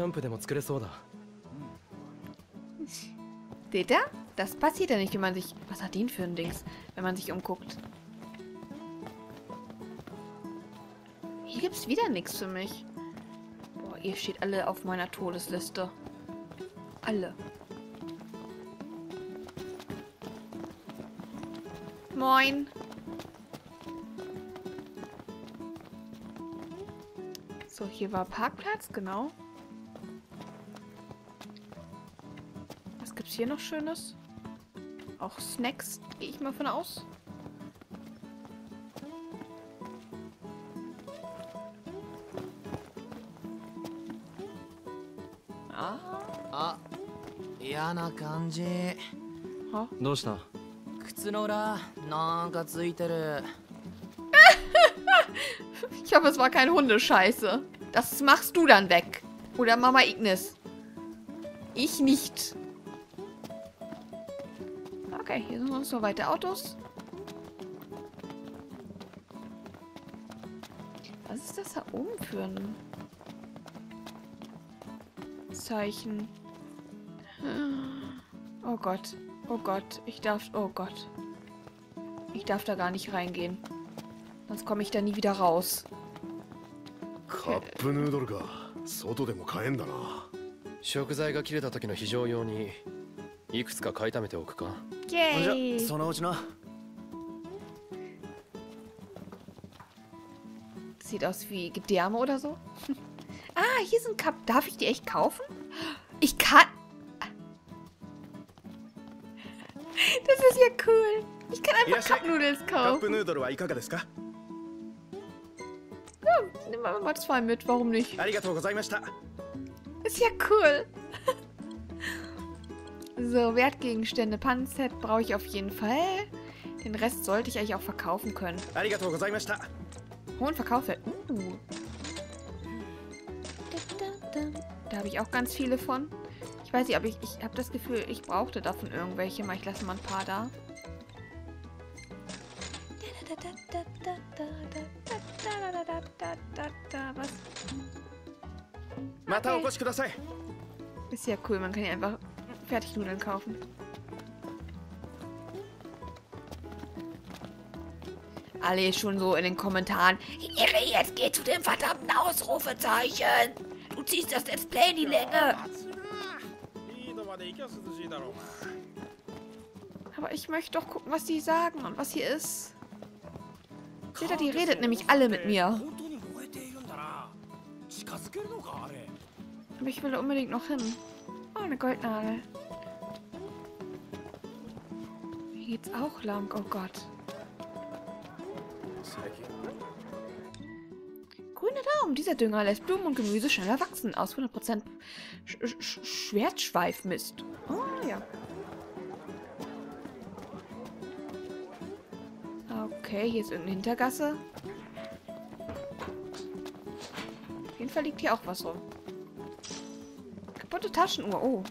Seht ihr? Das passiert ja nicht, wenn man sich... Was hat den für ein Dings? Wenn man sich umguckt. Hier gibt's wieder nichts für mich. Boah, ihr steht alle auf meiner Todesliste. Alle. Moin. So, hier war Parkplatz, genau. Was gibt's hier noch Schönes? Auch Snacks, gehe ich mal von aus. 嫌な感じどうした靴の裏なんかついてる [laughs] ich hoffe, es war kein Hundescheiße. Das machst du dann weg. Oder Mama Ignis. Ich nicht. Okay, hier sind sonst noch weitere Autos. Was ist das da oben für ein Zeichen? Oh Gott. Oh Gott. Ich darf... Oh Gott. Ich darf da gar nicht reingehen. Sonst komme ich da nie wieder raus. カップヌードルか外でも買えんだな食材が切れた時の非常用にいくつか買い溜めておくか Yay! じゃそのうちな Sieht aus wie Gedärme oder so. [laughs] ah, hier sind Cup. Darf ich die echt kaufen? Ich kann. Nudels kaufen. Ja, nehmen wir mal zwei mit, warum nicht? Ist ja cool. so, Wertgegenstände, Panzer brauche ich auf jeden Fall. Den Rest sollte ich eigentlich auch verkaufen können. Hohen Verkaufswert. Uh. Da habe ich auch ganz viele von. Ich weiß nicht, aber ich, ich habe das Gefühl, ich brauchte davon irgendwelche. Mal, ich lasse mal ein paar da. Mata, okay. Ist ja cool, man kann hier einfach Fertignudeln kaufen. Alle schon so in den Kommentaren. Irre, jetzt geh zu dem verdammten Ausrufezeichen. Du ziehst das Let's Play in die Länge. Aber ich möchte doch gucken, was die sagen und was hier ist. Seht ihr, die redet nämlich alle mit mir. Aber ich will da unbedingt noch hin. Oh, eine Goldnadel. Hier geht's auch lang. Oh Gott. Grüne Daumen. Dieser Dünger lässt Blumen und Gemüse schneller wachsen. Aus 100% Sch Sch Schwertschweifmist. Oh, ja. Okay, hier ist irgendeine Hintergasse. Auf jeden Fall liegt hier auch was rum. Bunte Taschenuhr. Oh.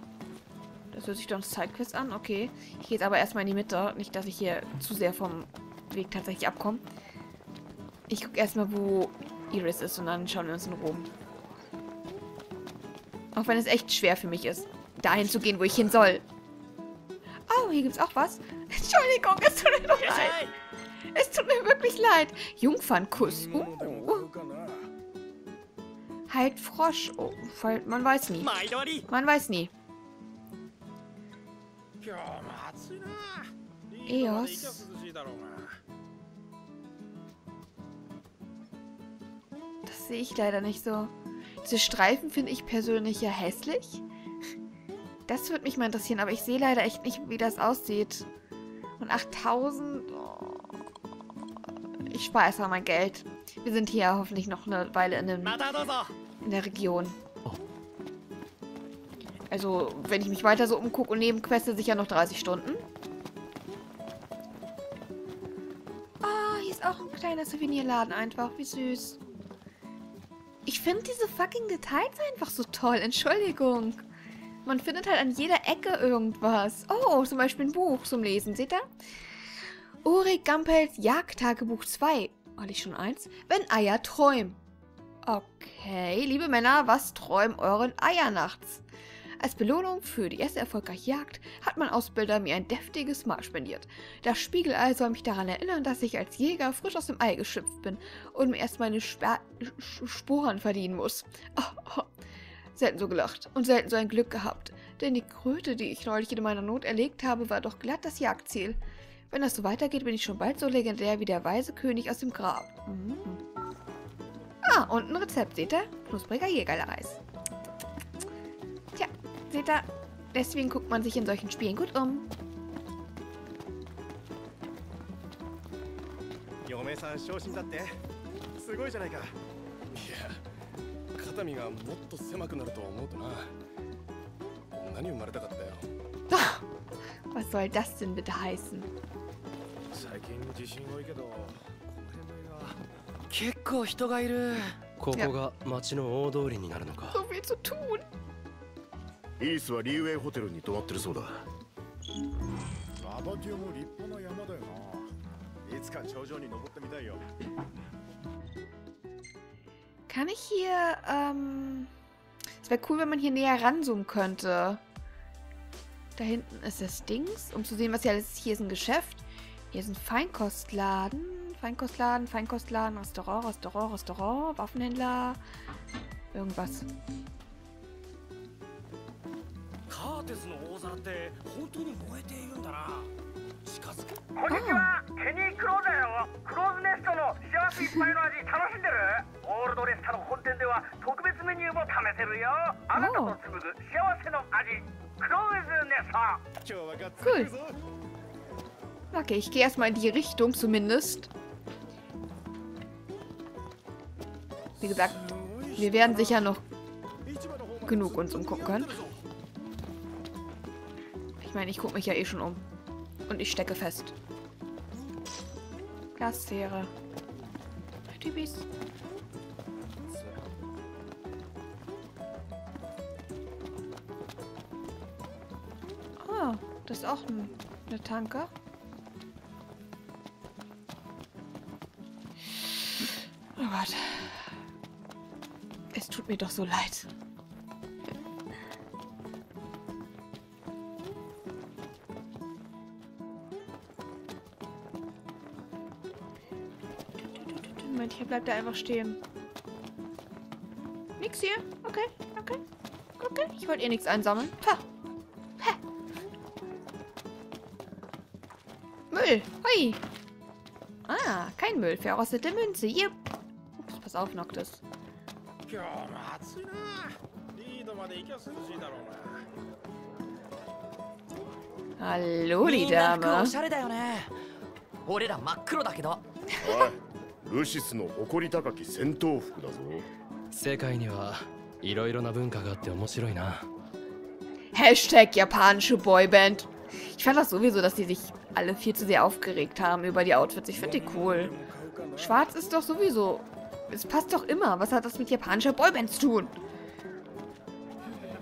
Das hört sich doch uns Zeitquiz an. Okay. Ich gehe jetzt aber erstmal in die Mitte. Nicht, dass ich hier zu sehr vom Weg tatsächlich abkomme. Ich gucke erstmal, wo Iris ist und dann schauen wir uns in Rom. Auch wenn es echt schwer für mich ist, dahin zu gehen, wo ich hin soll. Oh, hier gibt es auch was. [laughs] Entschuldigung, es tut mir doch leid. Es tut mir wirklich leid. Jungfernkuss. Uh, Uh halt Frosch. Oh, man weiß nie. Man weiß nie. Eos. Das sehe ich leider nicht so. Diese Streifen finde ich persönlich ja hässlich. Das würde mich mal interessieren, aber ich sehe leider echt nicht, wie das aussieht. Und 8000... Oh. Ich spare erstmal mein Geld. Wir sind hier hoffentlich noch eine Weile in einem in der Region. Also, wenn ich mich weiter so umgucke und nebenqueste, sicher noch 30 Stunden. Ah, hier ist auch ein kleiner Souvenirladen einfach. Wie süß. Ich finde diese fucking Details einfach so toll. Entschuldigung. Man findet halt an jeder Ecke irgendwas. Oh, zum Beispiel ein Buch zum Lesen. Seht ihr? Ulrich Gampels Jagdtagebuch 2. Hatte ich schon eins? Wenn Eier träumen. Okay, liebe Männer, was träumen euren Eier nachts? Als Belohnung für die erste erfolgreiche Jagd hat mein Ausbilder mir ein deftiges Mahl spendiert. Das Spiegelei soll mich daran erinnern, dass ich als Jäger frisch aus dem Ei geschüpft bin und mir erst meine Sper Sporen verdienen muss. Oh, [laughs] oh. Selten so gelacht und selten so ein Glück gehabt, denn die Kröte, die ich neulich in meiner Not erlegt habe, war doch glatt das Jagdziel. Wenn das so weitergeht, bin ich schon bald so legendär wie der weise König aus dem Grab. Mhm. Ah, und ein Rezept, seht ihr? Knuspriger Jägerreis. Tja, seht ihr? Deswegen guckt man sich in solchen Spielen gut um. [laughs] Was soll das denn bitte heißen? 結構人がいるここが町の大通りになるのか So viel zu tun. イースはリーウェイホテルに泊まってるそうだラバティオも立派な山だよないつか頂上に登ってみたいよ Kann ich hier, ähm... Es wäre cool, wenn man hier näher ranzoomen könnte. Da hinten ist das Dings, um zu sehen, was hier alles ist. Hier ist ein Geschäft. Hier ist ein Feinkostladen. Feinkostladen, Feinkostladen, Restaurant, Restaurant, Restaurant, Waffenhändler. Irgendwas. Cool. Okay, ich gehe erstmal in die Richtung zumindest. Wie gesagt, wir werden sicher noch genug uns umgucken können. Ich meine, ich gucke mich ja eh schon um. Und ich stecke fest. Gastseere. Typis. Ah, das ist auch ein, eine Tanke. Oh Gott. Tut mir doch so leid. Moment, hier bleibt er einfach stehen. Nix hier? Okay, okay. Okay, ich wollte eh nichts einsammeln. Ha. Ha. Müll. Hui. Ah, kein Müll. Verrostete Münze. Yep. Ups, pass auf, Noctis. 今日も暑いなリードまで行きゃ涼しいだろうな Hallo, み die んな服 Dame. おしゃれだよね俺ら真っ黒だけどおいルシスの誇り高き戦闘服だぞ世界にはいろいろな文化があって面白いな Hashtag japanische Boyband. Ich fand das sowieso, dass die sich alle viel zu sehr aufgeregt haben über die Outfits. Ich finde die cool. Schwarz ist doch sowieso... es passt doch immer. Was hat das mit japanischer Boyband zu tun?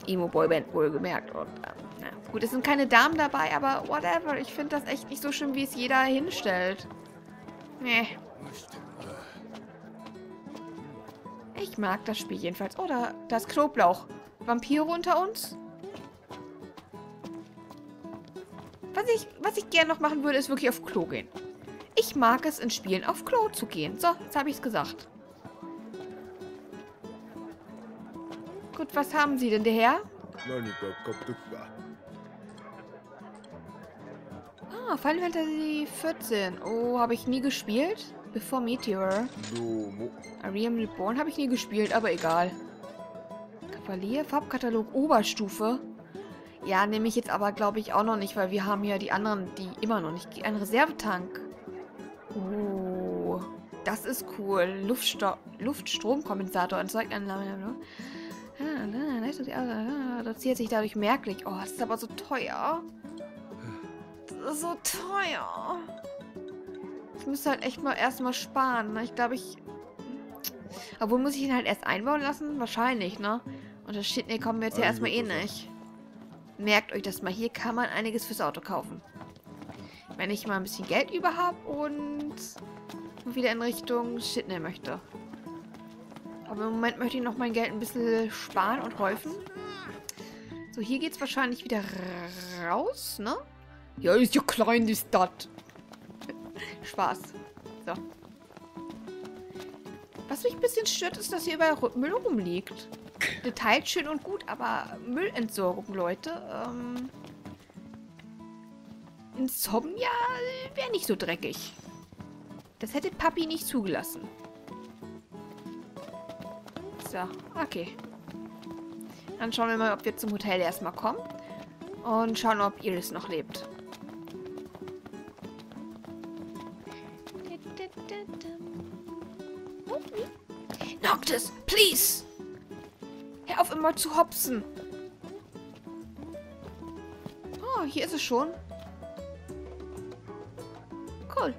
Emo-Boyband wohlgemerkt. Und, ähm, gut, es sind keine Damen dabei, aber whatever. Ich finde das echt nicht so schlimm, wie es jeder hinstellt. Nee. Ich mag das Spiel jedenfalls. Oder das Knoblauch. Vampire unter uns? Was ich, was ich gerne noch machen würde, ist wirklich auf Klo gehen. Ich mag es in Spielen auf Klo zu gehen. So, jetzt habe ich es gesagt. Gut, was haben Sie denn, der Herr? Ah, Final Fantasy 14. Oh, habe ich nie gespielt. Before Meteor. Ariam Reborn habe ich nie gespielt, aber egal. Kavalier, Farbkatalog, Oberstufe. Ja, nehme ich jetzt aber, glaube ich, auch noch nicht, weil wir haben hier die anderen, die immer noch nicht... Ein Reservetank. Oh, das ist cool. Luftsto Luftstromkompensator, Erzeugt einen reduziert sich dadurch merklich. Oh, das ist aber so teuer. Das ist so teuer. Ich müsste halt echt mal erstmal sparen. Ne? Ich glaube, ich... Obwohl, muss ich ihn halt erst einbauen lassen? Wahrscheinlich, ne? Und das Shit, ne, kommen wir jetzt ja erstmal eh nicht. Merkt euch das mal. Hier kann man einiges fürs Auto kaufen. Wenn ich mal ein bisschen Geld über habe und wieder in Richtung Shitney möchte. Aber im Moment möchte ich noch mein Geld ein bisschen sparen und häufen. So, hier geht's wahrscheinlich wieder raus, ne? Ja, ist ja klein, die Stadt. [laughs] Spaß. So. Was mich ein bisschen stört, ist, dass hier überall Müll rumliegt. [laughs] Details schön und gut, aber Müllentsorgung, Leute. Ähm, Insomnia wäre nicht so dreckig. Das hätte Papi nicht zugelassen. So, okay. Dann schauen wir mal, ob wir zum Hotel erstmal kommen. Und schauen, ob Iris noch lebt. Noctis, please! Hör auf immer zu hopsen. Oh, hier ist es schon. Cool.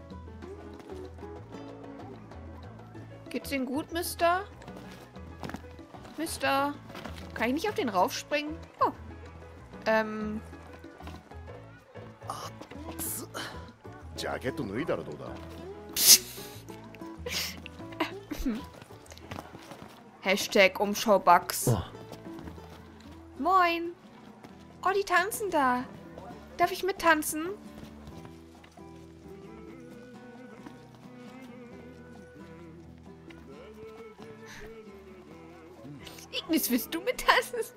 Geht's Ihnen gut, Mister? Mister. Kann ich nicht auf den raufspringen? Oh. Ähm. Jacket und oder? [laughs] Hashtag Umschaubugs. Oh. Moin. Oh, die tanzen da. Darf ich mittanzen? Was willst du mit das?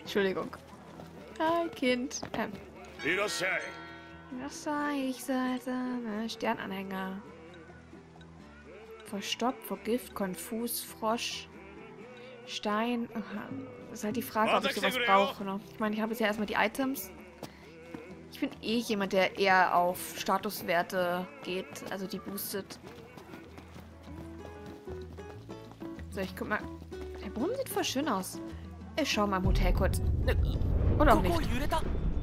Entschuldigung. Hi, Kind. Ähm. Was sei ich, seltsame Sternanhänger? Verstoppt, vergift, konfus, Frosch, Stein. Das ist halt die Frage, ob ich sowas brauche. Ne? Ich meine, ich habe jetzt ja erstmal die Items. Ich bin eh jemand, der eher auf Statuswerte geht, also die boostet. So, ich guck mal. Der Boden sieht voll schön aus. Ich schau mal im Hotel kurz. Oder auch ここ nicht. 揺れた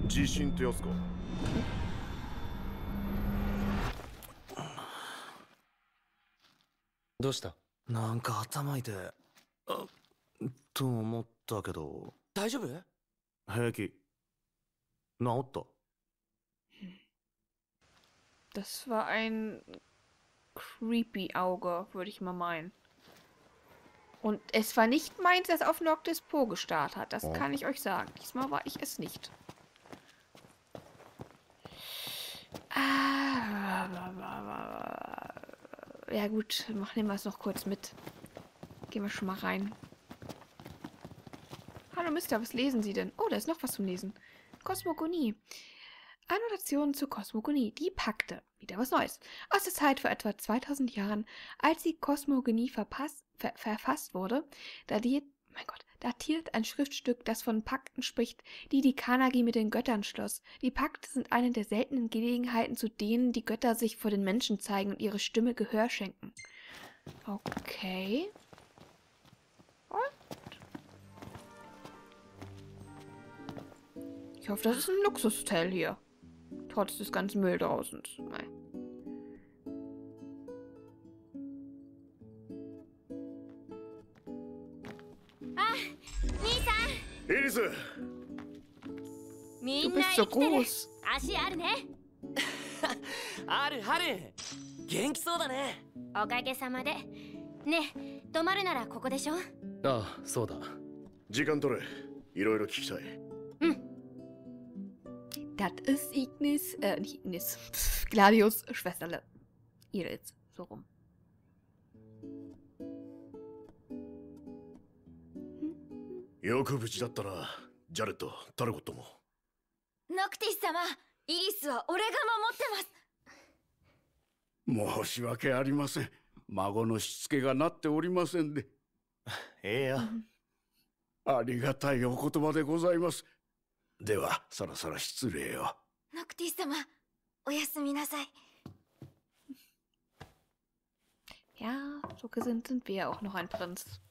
地震ってやつかどうしたなんか頭痛いあと思ったけど大丈夫平気治った Das war ein creepy Auge, würde ich mal meinen. Und es war nicht meins, das auf Noctis Po gestarrt hat. Das Oh. kann ich euch sagen. Diesmal war ich es nicht. Ah, Ja gut, mach, nehmen wir es noch kurz mit. Gehen wir schon mal rein. Hallo Mister, was lesen Sie denn? Oh, da ist noch was zum Lesen. Kosmogonie. Annotationen zur Kosmogonie. Die Pakte. Wieder was Neues. Aus der Zeit vor etwa 2000 Jahren, als die Kosmogonie verpass, ver, verfasst wurde, datiert, mein Gott, datiert ein Schriftstück, das von Pakten spricht, die die Kanagi mit den Göttern schloss. Die Pakte sind eine der seltenen Gelegenheiten, zu denen die Götter sich vor den Menschen zeigen und ihre Stimme Gehör schenken. Okay. Ich hoffe, das ist ein Luxushotel hier. Trotz des ganzen Müll draußen. Nein. エリス。み足あるね。ある元気そうだね。おかげさまで。ね泊まるならここでしょ？あそうだ。時間取れ。いろいろ聞きたい。うん。That is Ignis, よく無事だったなジャレットタルコットも。ノクティス様イリスは俺が守ってます。申し訳ありません。孫のしつけがなっておりませんで。ええや [laughs] ありがたいお言葉でございます。ではそろそろ失礼を。ノクティス様おやすみなさい。Ja, so gesinnt sind wir ja auch noch ein Prinz.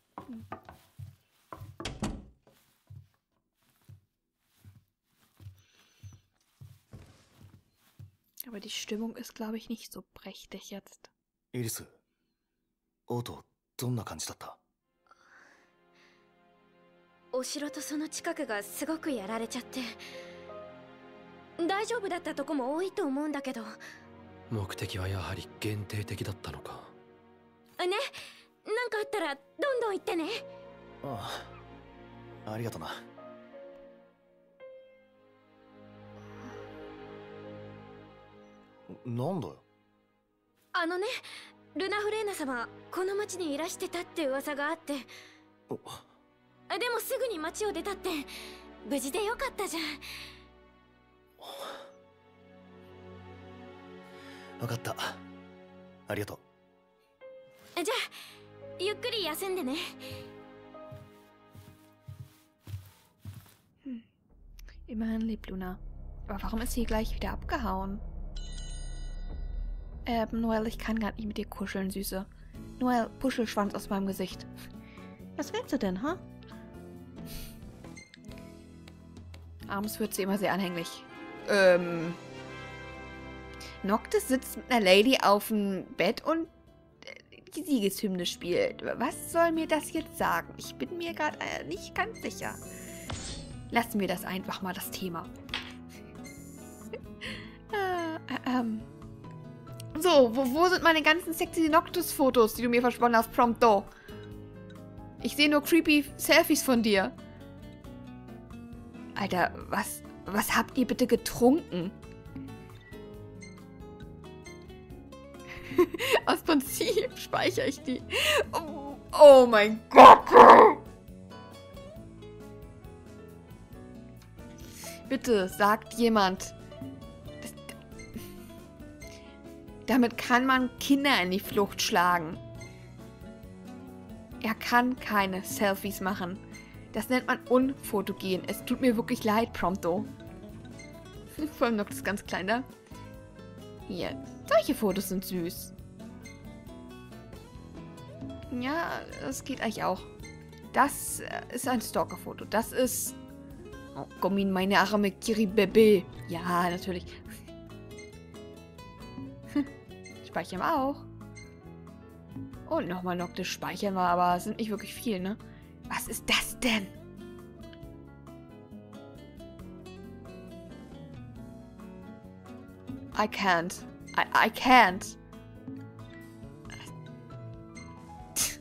Aber die Stimmung ist, glaube ich, nicht so prächtig jetzt. イリスオートどんな感じだったお城とその近くがすごくやられちゃって大丈夫だったとこも多いと思うんだけど。ね目的はやはり限定的だったのか？なんかあったらどんどん言ってね。ああありがとななんだよ。あのねルナフレーナ様この町にいらしてたって噂があって。でもすぐに町を出たって無事でよかったじゃん。分かった。ありがとう。じゃあゆっくり休んでね。Immerhin lebt Luna. Aber warum ist sie gleich wieder abgehauen? Ähm, Noel, ich kann gar nicht mit dir kuscheln, Süße. Noel, Puschelschwanz aus meinem Gesicht. Was willst du denn, ha? Abends wird sie immer sehr anhänglich. Ähm. Noctis sitzt mit einer Lady auf dem Bett und äh, die Siegeshymne spielt. Was soll mir das jetzt sagen? Ich bin mir gerade äh, nicht ganz sicher. Lassen wir das einfach mal, das Thema. [laughs] äh, äh, ähm. So, wo, wo sind meine ganzen sexy Noctus-Fotos, die du mir versponnen hast, prompto? Ich sehe nur creepy Selfies von dir. Alter, was, was habt ihr bitte getrunken? [laughs] Aus Prinzip speichere ich die. Oh, oh mein Gott. Bitte, sagt jemand. Damit kann man Kinder in die Flucht schlagen. Er kann keine Selfies machen. Das nennt man unfotogen. Es tut mir wirklich leid, Prompto. [laughs] Vor allem noch das ganz kleine. Hier, solche Fotos sind süß. Ja, das geht eigentlich auch. Das äh, ist ein Stalker-Foto. Das ist... Oh, komm in meine Arme, Kiribebe. Ja, natürlich. Speichern wir auch. Und nochmal Noctis speichern wir, aber es sind nicht wirklich viel, ne? Was ist das denn? I can't. I, I can't. [laughs]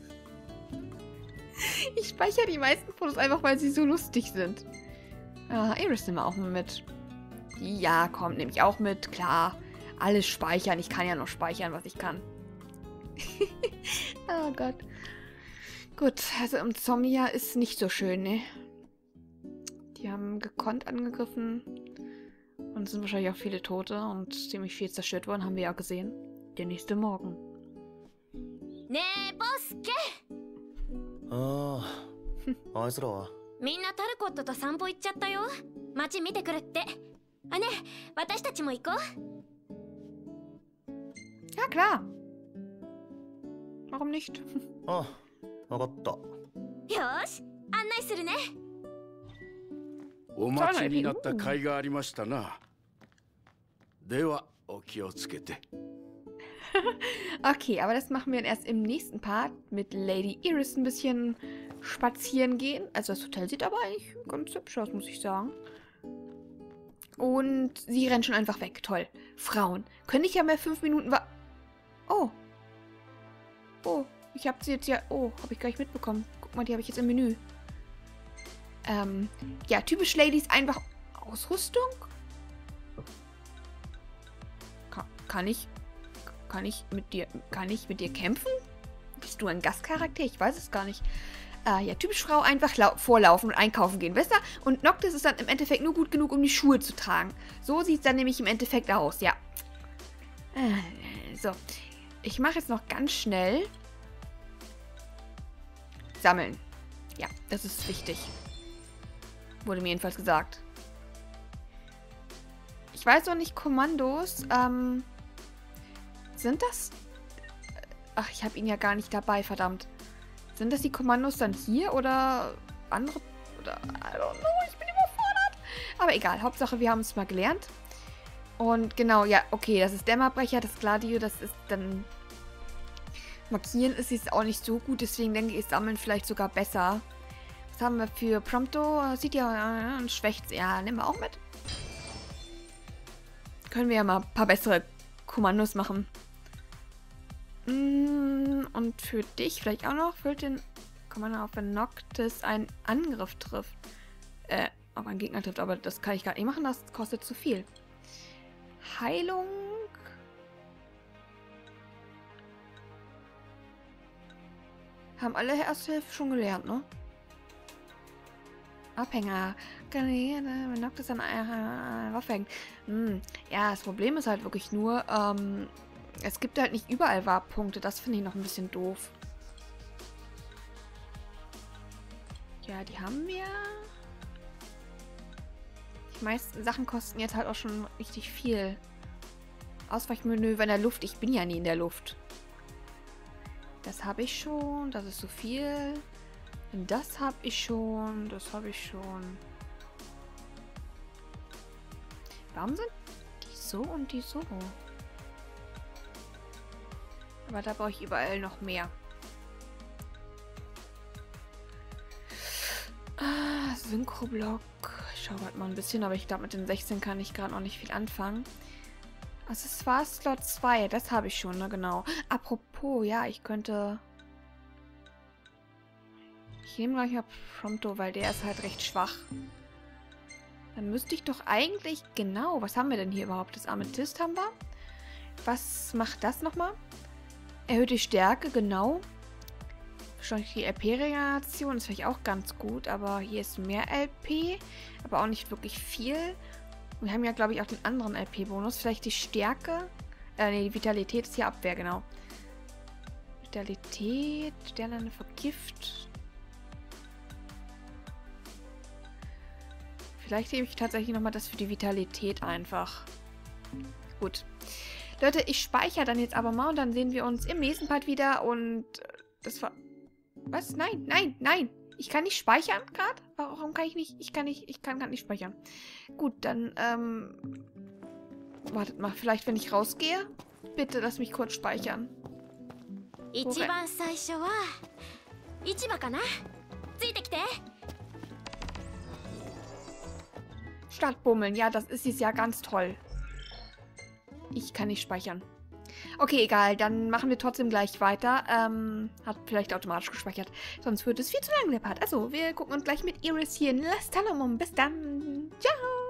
Ich speichere die meisten Fotos einfach, weil sie so lustig sind. Ah, Iris nehmen wir auch mal mit. Ja, komm, nehme ich auch mit. Klar Alles speichern. Ich kann ja noch speichern, was ich kann. [laughs] oh Gott. Gut, also im Zomia ist nicht so schön, ne? Die haben gekonnt angegriffen. Und es sind wahrscheinlich auch viele Tote und ziemlich viel zerstört worden, haben wir ja gesehen. Der nächste Morgen. ねえボスケあああいつらはみんなタルコットと散歩行っちゃったよ街見てくるってあね私たちも行こう Ja, klar. Warum nicht? [laughs] ああ分かったよーし案内するねお待ちになった甲斐がありましたなではお気をつけて [laughs] Okay, aber das machen wir dann erst im nächsten Part mit Lady Iris ein bisschen spazieren gehen. Also das Hotel sieht aber eigentlich ganz hübsch aus, muss ich sagen. Und sie rennt schon einfach weg. Toll. Frauen. Könnte ich ja mal fünf Minuten wa... Oh. Oh, ich habe sie jetzt ja... Oh, habe ich gar nicht mitbekommen. Guck mal, die habe ich jetzt im Menü. Ähm, ja, typisch Ladies einfach Ausrüstung. Ka kann ich kann ich mit dir, kann ich mit dir kämpfen? Bist du ein Gastcharakter? Ich weiß es gar nicht. Äh, ja, typisch Frau einfach vorlaufen und einkaufen gehen, wisst ihr? Und Noctis ist dann im Endeffekt nur gut genug, um die Schuhe zu tragen. So sieht es dann nämlich im Endeffekt aus, ja. Äh, so. Ich mache jetzt noch ganz schnell. Sammeln. Ja, das ist wichtig. Wurde mir jedenfalls gesagt. Ich weiß noch nicht, Kommandos, ähm... Sind das... Ach, ich habe ihn ja gar nicht dabei, verdammt. Sind das die Kommandos dann hier oder andere... Oder... I don't know, ich bin überfordert. Aber egal, Hauptsache wir haben es mal gelernt. Und genau, ja, okay, das ist Dämmerbrecher, das Gladio, das ist dann... Markieren ist jetzt auch nicht so gut, deswegen denke ich, Sammeln vielleicht sogar besser. Was haben wir für Prompto? Sieht ja äh, schwächt. Ja, nehmen wir auch mit. Können wir ja mal ein paar bessere Kommandos machen. Mm, und für dich vielleicht auch noch, füllt den Kommando auf, wenn Noctis einen Angriff trifft. Äh, auf einen Gegner trifft, aber das kann ich gar nicht machen, das kostet zu viel. Heilung. Haben alle Erste Hilfe schon gelernt, ne? Abhänger. Wenn Noctis an einer Waffe hängt. Hm. Ja, das Problem ist halt wirklich nur, ähm, es gibt halt nicht überall Warp-Punkte. Das finde ich noch ein bisschen doof. Ja, die haben wir. Die meisten Sachen kosten jetzt halt auch schon richtig viel. Ausweichmanöver in der Luft. Ich bin ja nie in der Luft. Das habe ich schon. Das ist so viel. Das habe ich schon. Das habe ich schon. Warum sind die so und die so? Aber da brauche ich überall noch mehr. Ah, Synchroblock. Schaue halt mal ein bisschen, aber ich glaube, mit den 16 kann ich gerade noch nicht viel anfangen. Accessoire Slot 2, das habe ich schon, ne, genau. Apropos, ja, ich könnte... Ich nehme gleich mal Prompto, weil der ist halt recht schwach. Dann müsste ich doch eigentlich... Genau, was haben wir denn hier überhaupt? Das Amethyst haben wir. Was macht das nochmal? Erhöht die Stärke, genau. Wahrscheinlich die LP-Regeneration ist vielleicht auch ganz gut, aber hier ist mehr LP, aber auch nicht wirklich viel. Wir haben ja, glaube ich, auch den anderen LP-Bonus. Vielleicht die Stärke. Äh, nee, die Vitalität ist hier Abwehr, genau. Vitalität, Sterne vergift. Vielleicht nehme ich tatsächlich nochmal das für die Vitalität einfach. Gut. Leute, ich speichere dann jetzt aber mal und dann sehen wir uns im nächsten Part wieder und äh, das war... Was? Nein, nein, nein. Ich kann nicht speichern gerade? Warum kann ich nicht? Ich kann nicht, ich kann gerade nicht speichern. Gut, dann, ähm... Wartet mal, vielleicht wenn ich rausgehe? Bitte lass mich kurz speichern. Stadtbummeln, ja, das ist dieses Jahr ganz toll. Ich kann nicht speichern. Okay, egal, dann machen wir trotzdem gleich weiter. Ähm, hat vielleicht automatisch gespeichert. Sonst wird es viel zu lang, der Part. Also, wir gucken uns gleich mit Iris hier in Las Talomum. Bis dann. Ciao.